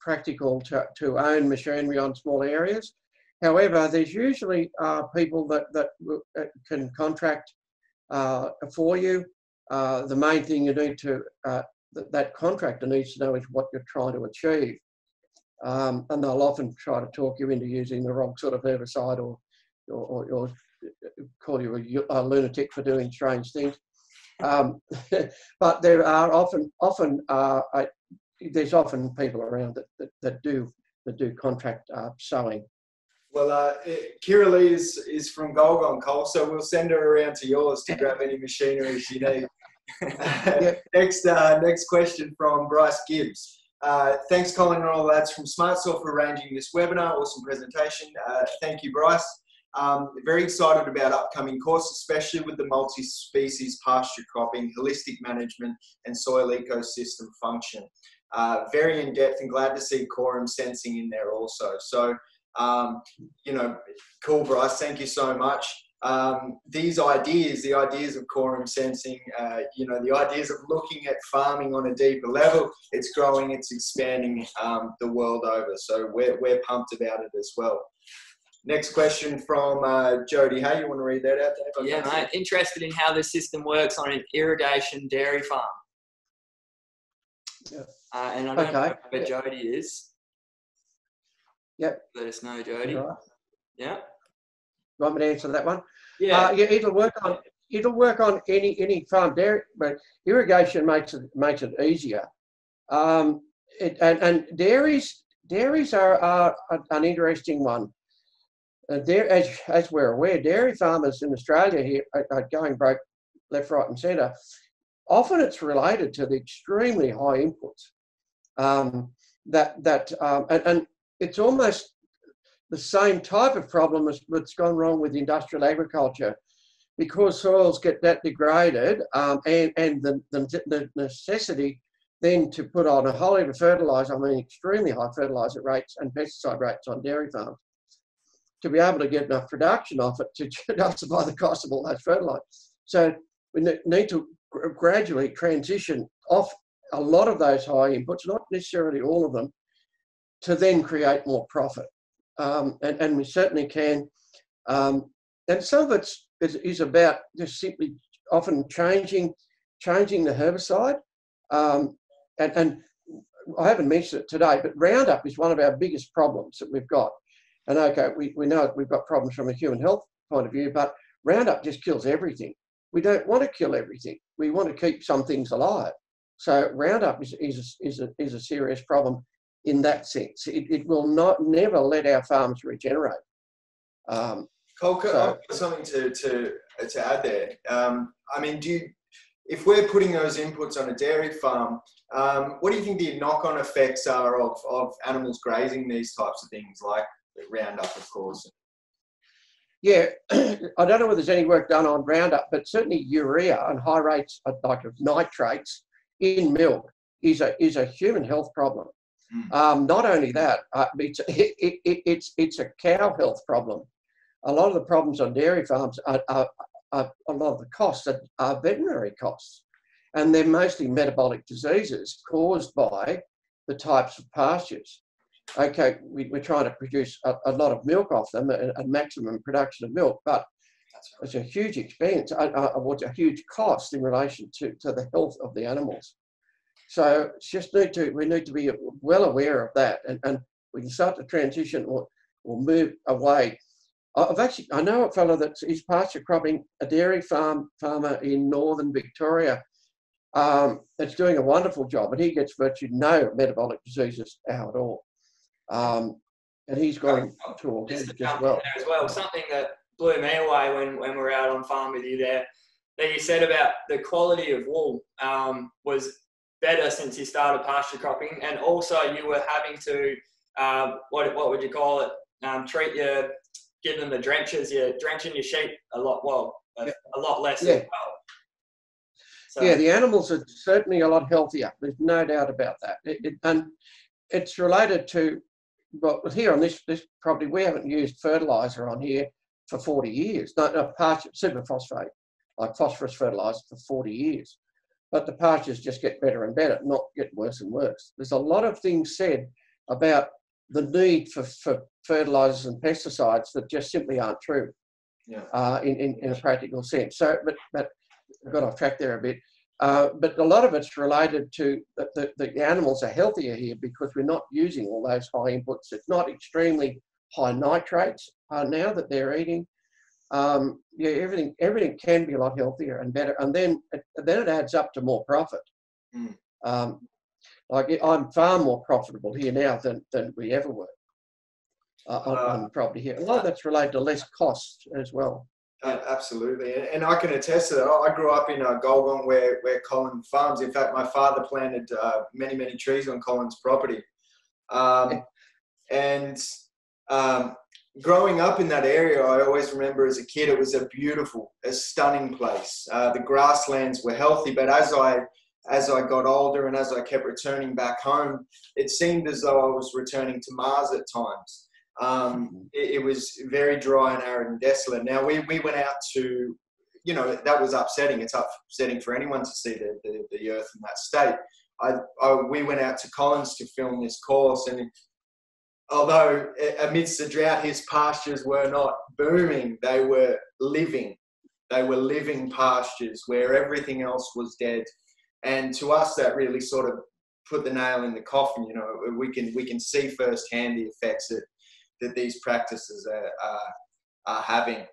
practical to, to own machinery on small areas. However, there's usually uh, people that, that uh, can contract uh, for you. the main thing you need to, that, that contractor needs to know is what you're trying to achieve. Um, and they'll often try to talk you into using the wrong sort of herbicide or or, or, or call you a, a, lunatic for doing strange things. Um, but there are often, often uh, I, there's often people around that, that, that do that do contract uh, sowing. Well, uh, Kira Lee is, is from Gulgong, Cole, so we'll send her around to yours to grab any machinery she needs. next, uh, next question from Bryce Gibbs. Uh, thanks, Colin and all that's from Smartsoil for arranging this webinar. Awesome presentation. Uh, thank you, Bryce. Um, very excited about upcoming course, especially with the multi-species pasture cropping, holistic management, and soil ecosystem function. Uh, very in depth and glad to see quorum sensing in there also. So, um, you know, cool, Bryce. Thank you so much. Um, these ideas, the ideas of quorum sensing, uh, you know, the ideas of looking at farming on a deeper level, it's growing, it's expanding um, the world over. So we're, we're pumped about it as well. Next question from uh, Jody. How you want to read that out, Dave? Yeah, mate. Interested in how the system works on an irrigation dairy farm. Yeah. Uh, and I don't okay. know where yeah. Jody is. Yep. Let us know, Jody. Right. Yeah. Want me to answer that one? Yeah. Uh, yeah. It'll work on. It'll work on any any farm dairy, but irrigation makes it makes it easier. Um, it, and, and dairies dairies are, are an interesting one uh, there, as, as we're aware, dairy farmers in Australia here are, are going broke left, right, and centre. Often it's related to the extremely high inputs. Um, that that um, and, and, it's almost the same type of problem as what's gone wrong with industrial agriculture, because soils get that degraded, um, and and the, the, the necessity then to put on a whole heap of fertiliser, I mean extremely high fertiliser rates and pesticide rates on dairy farms to be able to get enough production off it to justify the cost of all that fertilizer. So we need to gradually transition off a lot of those high inputs, not necessarily all of them, to then create more profit. Um, and, and we certainly can. Um, and some of it is, is about just simply often changing changing the herbicide. Um, and, and I haven't mentioned it today, but Roundup is one of our biggest problems that we've got. And okay, we, we know we've got problems from a human health point of view, but Roundup just kills everything. We don't want to kill everything. We want to keep some things alive. So Roundup is, is, is, a, is a serious problem in that sense. It, it will not never let our farms regenerate. Um, Cole, so, something to, to, to add there. Um, I mean, do you, if we're putting those inputs on a dairy farm, um, what do you think the knock-on effects are of, of animals grazing these types of things, like Roundup, of course. Yeah, I don't know whether there's any work done on Roundup, but certainly urea and high rates of, like of nitrates in milk is a is a human health problem. Mm. Um, not only that, uh, it's, it, it, it's it's a cow health problem. A lot of the problems on dairy farms are, are, are a lot of the costs are, are veterinary costs, and they're mostly metabolic diseases caused by the types of pastures okay, we, are trying to produce a, a, lot of milk off them, a, maximum production of milk, but It's a huge expense, uh, uh, a huge cost in relation to, to the health of the animals. So it's just need to we need to be well aware of that, and, and we can start to transition or, or move away. I've actually I know a fellow that is pasture cropping a dairy farm farmer in northern Victoria. Um, that's doing a wonderful job, and he gets virtually no metabolic diseases out at all. Um, and he's going to organic as well. As well, something that blew me away when, when we were out on farm with you there that you said about the quality of wool um, was better since you started pasture cropping, and also you were having to uh, what what would you call it? Um, treat your give them the drenches. You're drenching your sheep a lot well, a, a lot less Yeah. as well. So, Yeah, the animals are certainly a lot healthier. There's no doubt about that. It, it, and it's related to, well, here on this this property, we haven't used fertilizer on here for 40 years. No, no pasture, superphosphate, like phosphorus fertilizer for 40 years. But the pastures just get better and better, not get worse and worse. There's a lot of things said about the need for, for fertilizers and pesticides that just simply aren't true Yeah. uh, in, in, in a practical sense. So, but, but I got off track there a bit. Uh, but a lot of it's related to that the, the animals are healthier here because we're not using all those high inputs. It's not extremely high nitrates uh, now that they're eating. Um, yeah, everything everything can be a lot healthier and better, and then it, then it adds up to more profit. Mm. Um, like I'm far more profitable here now than, than we ever were uh, on, Uh, on property here. A lot of that's related to less costs as well. Uh, absolutely, and, I can attest to that. I grew up in uh, Gulgong, where where Colin farms. In fact, my father planted uh, many many trees on Colin's property, um, and um, growing up in that area, I always remember as a kid, it was a beautiful, a stunning place. Uh, the grasslands were healthy, but as I as I got older and as I kept returning back home, it seemed as though I was returning to Mars at times. Um, it, it was very dry and arid and desolate. Now we, we went out to, you know, that was upsetting. It's upsetting for anyone to see the, the, the earth in that state. I, I, we went out to Colin's to film this course and although amidst the drought his pastures were not booming, they were living. They were living pastures where everything else was dead. And to us that really sort of put the nail in the coffin, you know, we can we can see firsthand the effects that that these practices are, are, are having.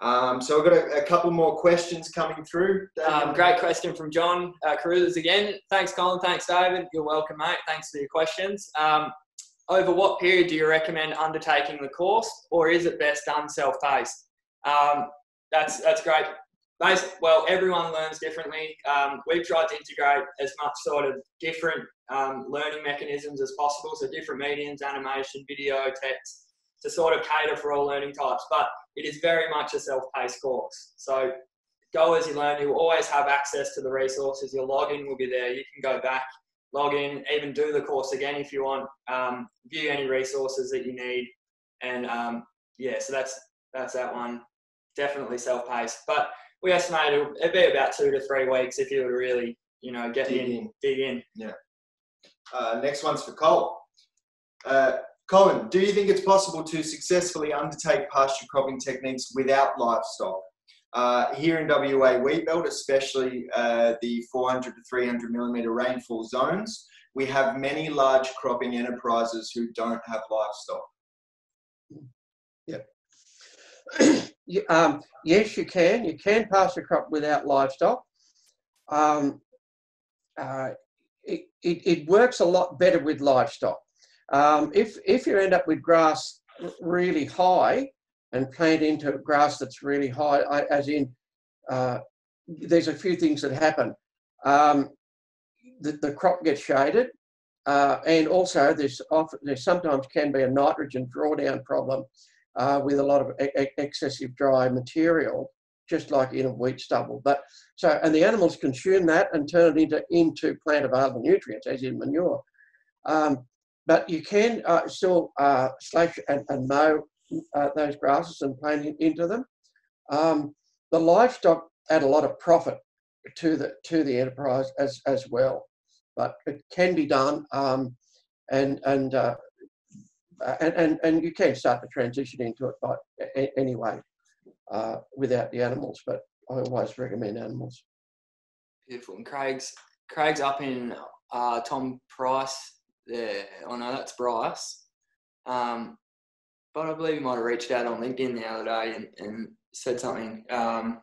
Um, so I've got a, a, couple more questions coming through. Um, great question from John uh, Carruthers again. Thanks, Colin. Thanks, David. You're welcome, mate. Thanks for your questions. Um, over what period do you recommend undertaking the course, or is it best done self-paced? Um, that's that's great. Based, well, everyone learns differently. Um, we've tried to integrate as much sort of different um, learning mechanisms as possible, so different mediums, animation, video, text, to sort of cater for all learning types. But it is very much a self-paced course. So go as you learn. You'll always have access to the resources. Your login will be there. You can go back, log in, even do the course again if you want. Um, view any resources that you need, and um, yeah, so that's that's that one. Definitely self-paced, but we estimate it'd be about two to three weeks if you were to really, you know, get Dig in, in. dig in. Uh, next one's for Cole. Uh, Colin, do you think it's possible to successfully undertake pasture cropping techniques without livestock? Uh, here in WA wheat belt, especially uh, the 400 to 300 millimeter rainfall zones, we have many large cropping enterprises who don't have livestock. Y- um, yes, you can. You can pasture crop without livestock. Um, uh, it, it, it works a lot better with livestock. Um, if, if you end up with grass really high and plant into grass that's really high, I, as in, uh, there's a few things that happen. Um, the, the crop gets shaded, uh, and also there's often there sometimes can be a nitrogen drawdown problem uh, with a lot of e- excessive dry material, just like in a wheat stubble. But so, and the animals consume that and turn it into into plant available nutrients, as in manure. Um, but you can uh, still uh, slash and, and mow uh, those grasses and plant in- into them. Um, the livestock add a lot of profit to the to the enterprise as as well, but it can be done. Um, and and uh, and, and, and you can start to transition into it by, a- anyway. uh, without the animals. But I always recommend animals. Beautiful. And Craig's Craig's up in uh, Tom Price there. Oh no, that's Bryce. Um, but I believe he might have reached out on LinkedIn the other day and, and said something. Um,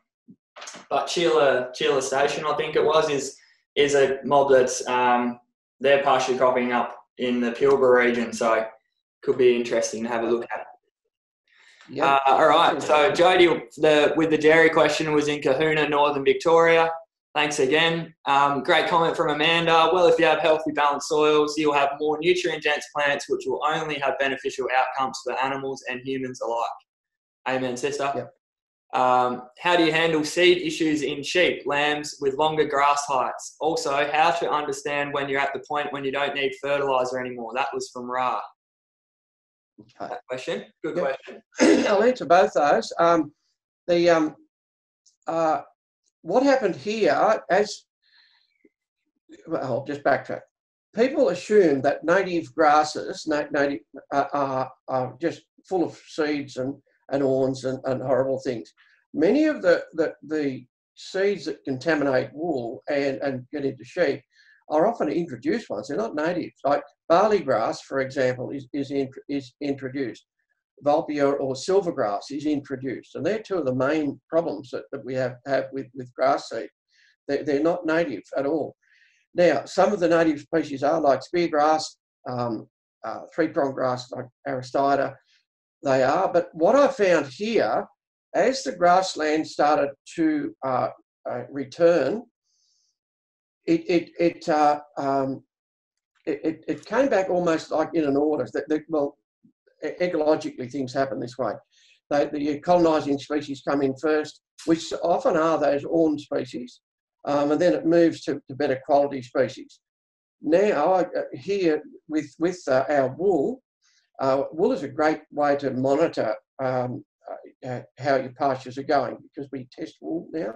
but Sheila Sheila Station, I think it was, is is a mob that's um, they're pasture cropping up in the Pilbara region, so could be interesting to have a look at. Yeah. Uh, all right. So Jody, the with the dairy question was in Cohuna, Northern Victoria. Thanks again. Um, great comment from Amanda. Well, if you have healthy, balanced soils, you'll have more nutrient-dense plants, which will only have beneficial outcomes for animals and humans alike. Amen, sister. Yep. Um, how do you handle seed issues in sheep, lambs with longer grass heights? Also, how to understand when you're at the point when you don't need fertilizer anymore. That was from Ra. Okay. That question. Good yep. question. I'll answer both those. Um, the um, uh, what happened here, as well, just backtrack. People assume that native grasses, native, uh, are, are just full of seeds and and awns and, and horrible things. Many of the, the, the seeds that contaminate wool and, and get into sheep are often introduced ones. They're not native. Like barley grass, for example, is, is, in, is introduced. Vulpia or silvergrass is introduced. And they're two of the main problems that, that we have, have with, with grass seed. They're, they're not native at all. Now, some of the native species are like speargrass, um, uh, three-pronged grass like Aristida, they are. But what I found here, as the grassland started to uh, uh, return, it it it, uh, um, it, it came back almost like in an order. That, that well, ecologically things happen this way. They, the colonising species come in first, which often are those awn species, um, and then it moves to, to better quality species. Now, uh, here with with uh, our wool, uh, wool is a great way to monitor um, uh, how your pastures are going because we test wool now.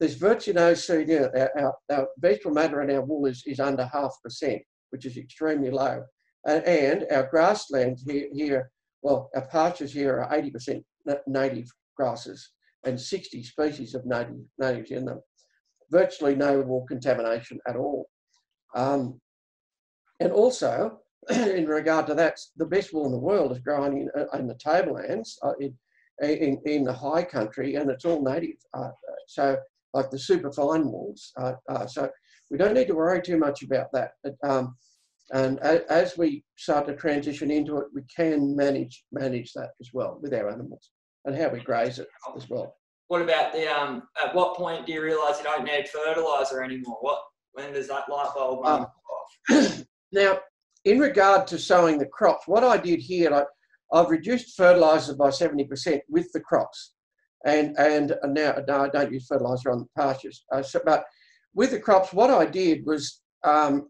There's virtually no seed in. Our, our, our, vegetable matter in our wool is, is under half percent, which is extremely low. And, and our grassland here, here, well, our pastures here are 80% native grasses and 60 species of native natives in them. Virtually no wool contamination at all. Um, and also, in regard to that, the best wool in the world is grown in, uh, in the tablelands, uh, in, in, in, the high country, and it's all native. Uh, so, like the super fine wools. Uh, uh, so, we don't need to worry too much about that. But, um, and as we start to transition into it, we can manage manage that as well with our animals and how we graze it as well. What about the um? At what point do you realise you don't need fertiliser anymore? What when does that light bulb um, off? now, in regard to sowing the crops, what I did here, like, I've reduced fertiliser by 70% with the crops. And, and now, no, I don't use fertiliser on the pastures. Uh, so, but with the crops, what I did was um,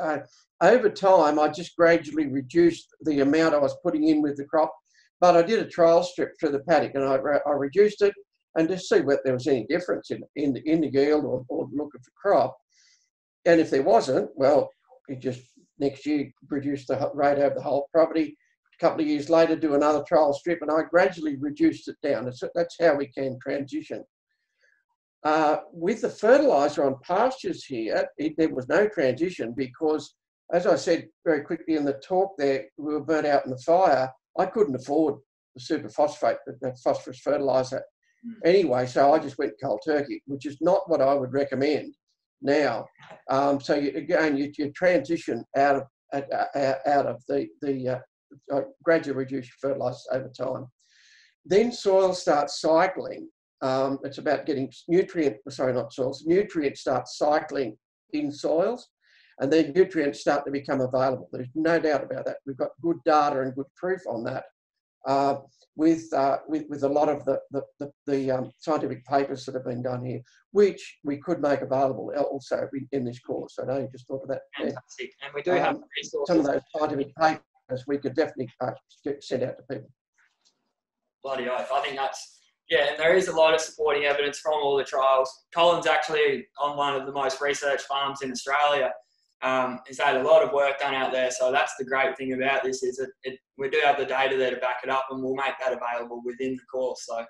uh, over time, I just gradually reduced the amount I was putting in with the crop. But I did a trial strip through the paddock and I, I reduced it and to see whether there was any difference in, in, the, in the yield or, or look of the crop. And if there wasn't, well, it just next year reduce the rate over the whole property. A couple of years later, do another trial strip, and I gradually reduced it down. That's, that's how we can transition. Uh, with the fertiliser on pastures here, it, there was no transition because, as I said very quickly in the talk there, we were burnt out in the fire. I couldn't afford the superphosphate, the phosphorus fertiliser mm. anyway, so I just went cold turkey, which is not what I would recommend now. Um, so you, again, you, you, transition out of uh, out of the the uh, uh, gradually reduce your fertilizers over time. Then soil starts cycling. Um, it's about getting nutrient, sorry, not soils, nutrients start cycling in soils and then nutrients start to become available. There's no doubt about that. We've got good data and good proof on that uh, with, uh, with, with a lot of the, the, the, the um, scientific papers that have been done here, which we could make available also in this course. I know you just thought of that. Fantastic. And we do um, have resources. Some of those scientific papers we could definitely uh, send out to people. Bloody oath. I think that's, yeah, and there is a lot of supporting evidence from all the trials. Colin's actually on one of the most researched farms in Australia um, he's had a lot of work done out there. So that's the great thing about this is that it, we do have the data there to back it up, and we'll make that available within the course. So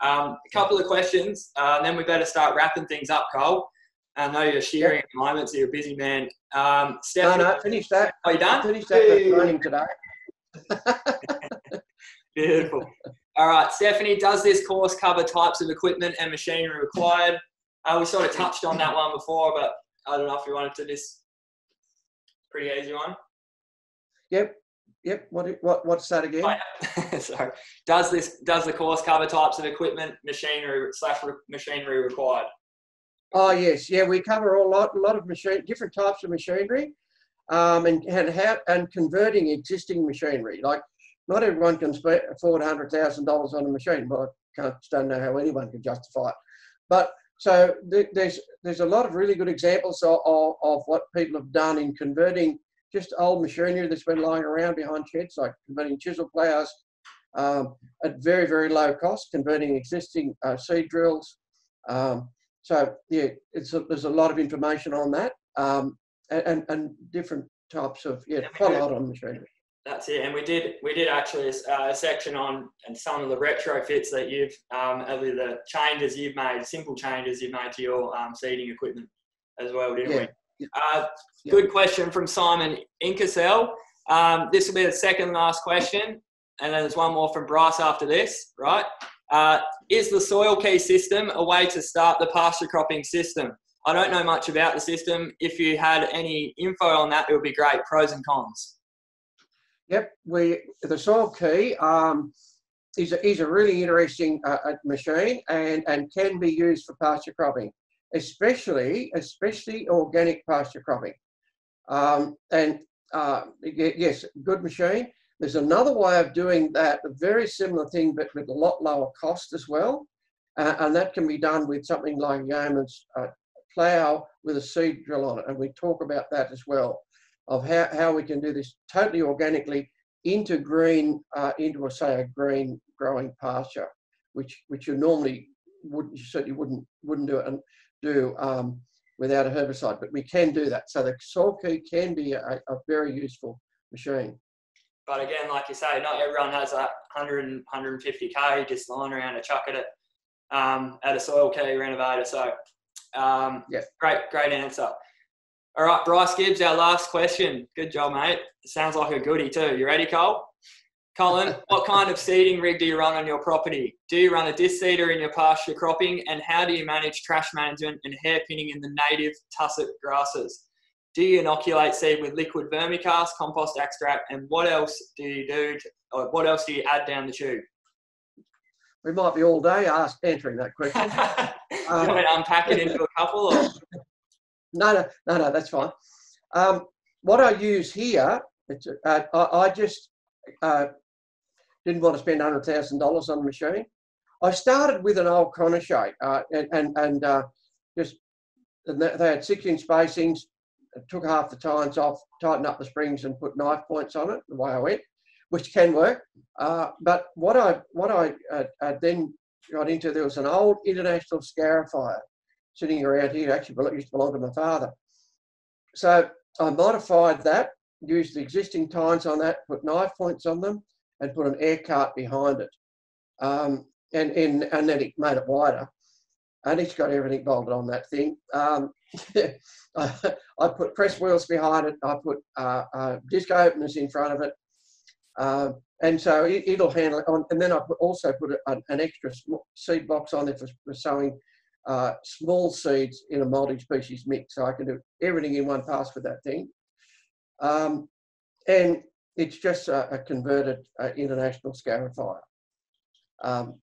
Um, a couple of questions, uh, and then we better start wrapping things up, Cole. I know you're shearing at the moment, so you're a busy man. Um, No, Stephanie, no, finish that. are you done? Finish that for training today. Beautiful. All right, Stephanie, does this course cover types of equipment and machinery required? Uh, we sort of touched on that one before, but I don't know if you wanted to just pretty easy one. Yep, yep. What, what, what's that again? Oh, Sorry. Does this does the course cover types of equipment, machinery slash machinery required? Oh yes, yeah. We cover a lot, a lot of machine, different types of machinery, um, and and how and converting existing machinery. Like, not everyone can afford hundred thousand dollars on a machine, but I can't don't know how anyone can justify it. But so th- there's there's a lot of really good examples of, of, of what people have done in converting just old machinery that's been lying around behind sheds, like converting chisel ploughs um, at very very low cost, converting existing uh, seed drills. Um, so yeah, it's a, there's a lot of information on that, um, and, and and different types of yeah, quite a lot on machinery. That's it. And we did we did actually uh, a section on and some of the retrofits that you've um, the changes you've made, simple changes you've made to your um, seeding equipment as well, didn't Yeah. we? Uh, Yeah. Good question from Simon Inkersell. Um, this will be the second last question, and then there's one more from Bryce after this, right? Uh, is the SoilKee system a way to start the pasture cropping system? I don't know much about the system. If you had any info on that, it would be great. Pros and cons. Yep, we the SoilKee um, is a, is a really interesting uh, uh, machine and and can be used for pasture cropping, especially especially organic pasture cropping. Um, and uh, yes, good machine. There's another way of doing that, a very similar thing, but with a lot lower cost as well. Uh, and that can be done with something like Yeoman's uh, plough with a seed drill on it. And we talk about that as well, of how, how we can do this totally organically into green, uh, into a, say, a green growing pasture, which which you normally would you certainly wouldn't wouldn't do it and do um, without a herbicide, but we can do that. So the SoilKee can be a, a very useful machine. But again, like you say, not everyone has that 100, 150k just lying around to chuck it at, um, at a SoilKee renovator. So, um, Yeah. great, great answer. All right, Bryce Gibbs, our last question. Good job, mate. Sounds like a goodie too. You ready, Cole? Colin, what kind of seeding rig do you run on your property? Do you run a disc seeder in your pasture cropping? And how do you manage trash management and hairpinning in the native tussock grasses? Do you inoculate seed with liquid vermicast, compost extract, and what else do you do? To, or what else do you add down the tube? We might be all day asked answering that question. do you want to unpack it into a couple? Or? No, no, no, no, that's fine. Um, what I use here, it's, uh, I, I just uh, didn't want to spend hundred thousand dollars on a machine. I started with an old Connor Shea, uh, and and, and uh, just and they had six inch spacings. I took half the tines off, tightened up the springs, and put knife points on it. The way I went, which can work. Uh, but what I what I uh, uh, then got into there was an old international scarifier sitting around here. Actually, used to belong to my father. So I modified that, used the existing tines on that, put knife points on them, and put an air cart behind it. Um, and, and, and then it made it wider. And it's got everything bolted on that thing. Um, I, put press wheels behind it. I put uh, uh, disc openers in front of it. Uh, and so it, it'll handle it. On, and then I put, also put a, an, extra seed box on there for, for sowing uh, small seeds in a multi-species mix. So I can do everything in one pass with that thing. Um, and it's just a, a converted uh, international scarifier. Um,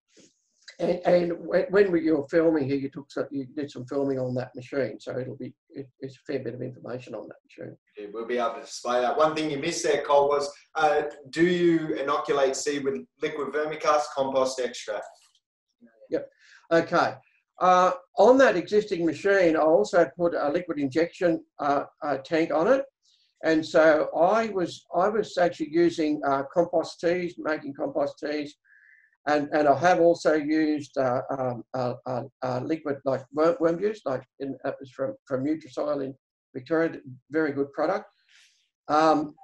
and, and when, we, you were filming here, you took some, you did some filming on that machine, so it'll be it, it's a fair bit of information on that machine. Yeah, we'll be able to display that. One thing you missed there, Cole, was uh, do you inoculate seed with liquid vermicast compost extract? Yep. Okay. Uh, on that existing machine, I also put a liquid injection uh, uh, tank on it, and so I was I was actually using uh, compost teas, making compost teas, and and I have also used uh, um, uh, uh, uh, liquid like worm, worm juice, like in, was from from Nutrisoil in Victoria, very good product. Um,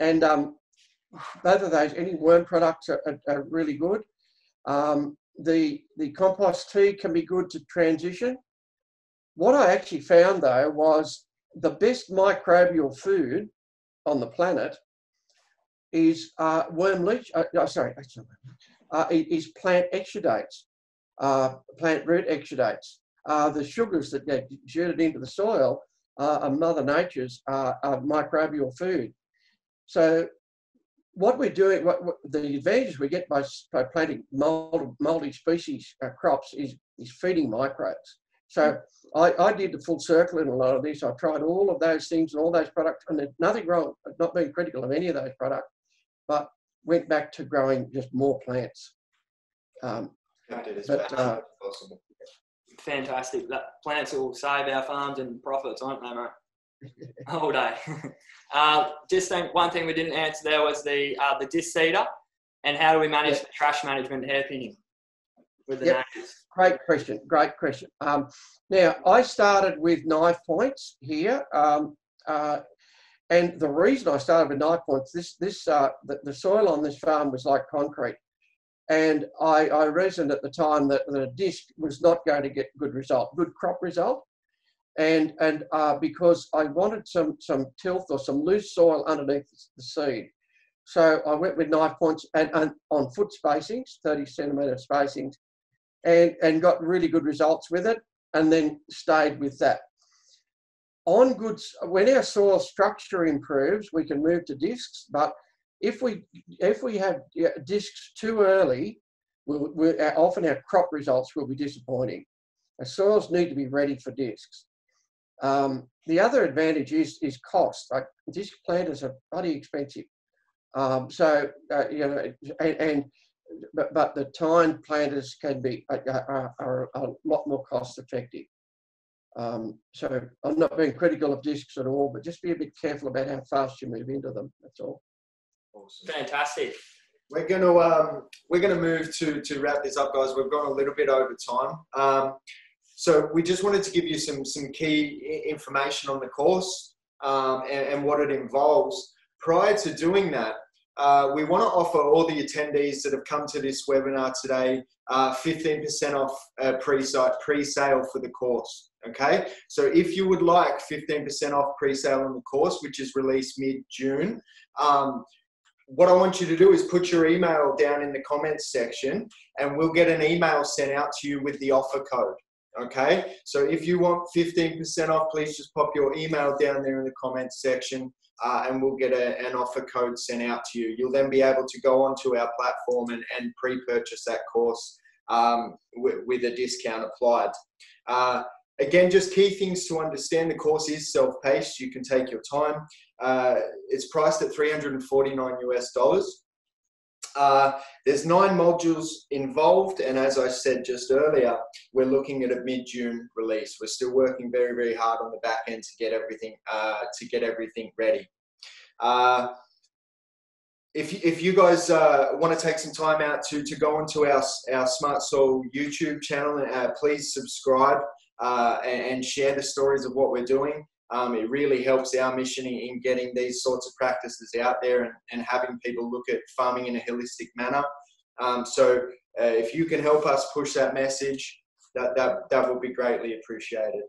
and um, both of those, any worm products are, are, are really good. Um, the the compost tea can be good to transition. What I actually found though was the best microbial food on the planet is uh, worm leach. Uh, oh, sorry, uh, is plant exudates, uh, plant root exudates. Uh, the sugars that get injected into the soil are Mother Nature's uh, microbial food. So what we're doing, what, what, the advantage we get by, by planting mold, multi-species uh, crops is, is feeding microbes. So I, I did the full circle in a lot of this. I tried all of those things and all those products, and there's nothing wrong, not being critical of any of those products, but went back to growing just more plants. Um, but, uh, Fantastic. That plants will save our farms and profits, aren't they, mate? All day. uh, just think one thing we didn't answer there was the uh, the disc seeder and how do we manage yep. the trash management hairpinning with the yep. Great question. Great question. Um, now I started with knife points here, um, uh, and the reason I started with knife points this this uh, the, the soil on this farm was like concrete. And I, I reasoned at the time that the disc was not going to get good result, good crop result and and uh, because I wanted some some tilth or some loose soil underneath the seed. So I went with knife points and, and on foot spacings, 30 centimetre spacings, and, and got really good results with it, and then stayed with that. On good, when our soil structure improves, we can move to discs. But if we if we have discs too early, we'll, we'll, often our crop results will be disappointing. Our soils need to be ready for discs. Um, the other advantage is is cost. Like disc planters are bloody expensive. Um, so uh, you know, and, and, but, but the tine planters can be uh, uh, are, are a lot more cost effective. Um, so I'm not being critical of discs at all, but just be a bit careful about how fast you move into them. That's all. Awesome. Fantastic. We're going to um, we're going to move to to wrap this up, guys. We've gone a little bit over time. Um, so we just wanted to give you some, some key information on the course um, and, and, what it involves. Prior to doing that, uh, we want to offer all the attendees that have come to this webinar today uh, 15% off uh, pre-sale pre for the course. Okay, so if you would like 15% off pre-sale on the course, which is released mid-June, um, what I want you to do is put your email down in the comments section and we'll get an email sent out to you with the offer code. Okay, so if you want 15% off, please just pop your email down there in the comments section uh, and we'll get a, an offer code sent out to you. You'll then be able to go onto our platform and, and pre purchase that course um, with, with, a discount applied. Uh, again, just key things to understand the course is self paced, you can take your time. Uh, it's priced at 349 US dollars. Uh, there's nine modules involved, and as I said just earlier, we're looking at a mid-June release. We're still working very, very hard on the back end to get everything uh, to get everything ready. Uh, if, if you guys uh, want to take some time out to, to go onto our, our Smartsoil YouTube channel, uh, please subscribe uh, and, and share the stories of what we're doing. Um, it really helps our mission in getting these sorts of practices out there and, and having people look at farming in a holistic manner. Um, so uh, if you can help us push that message, that, that, that would be greatly appreciated.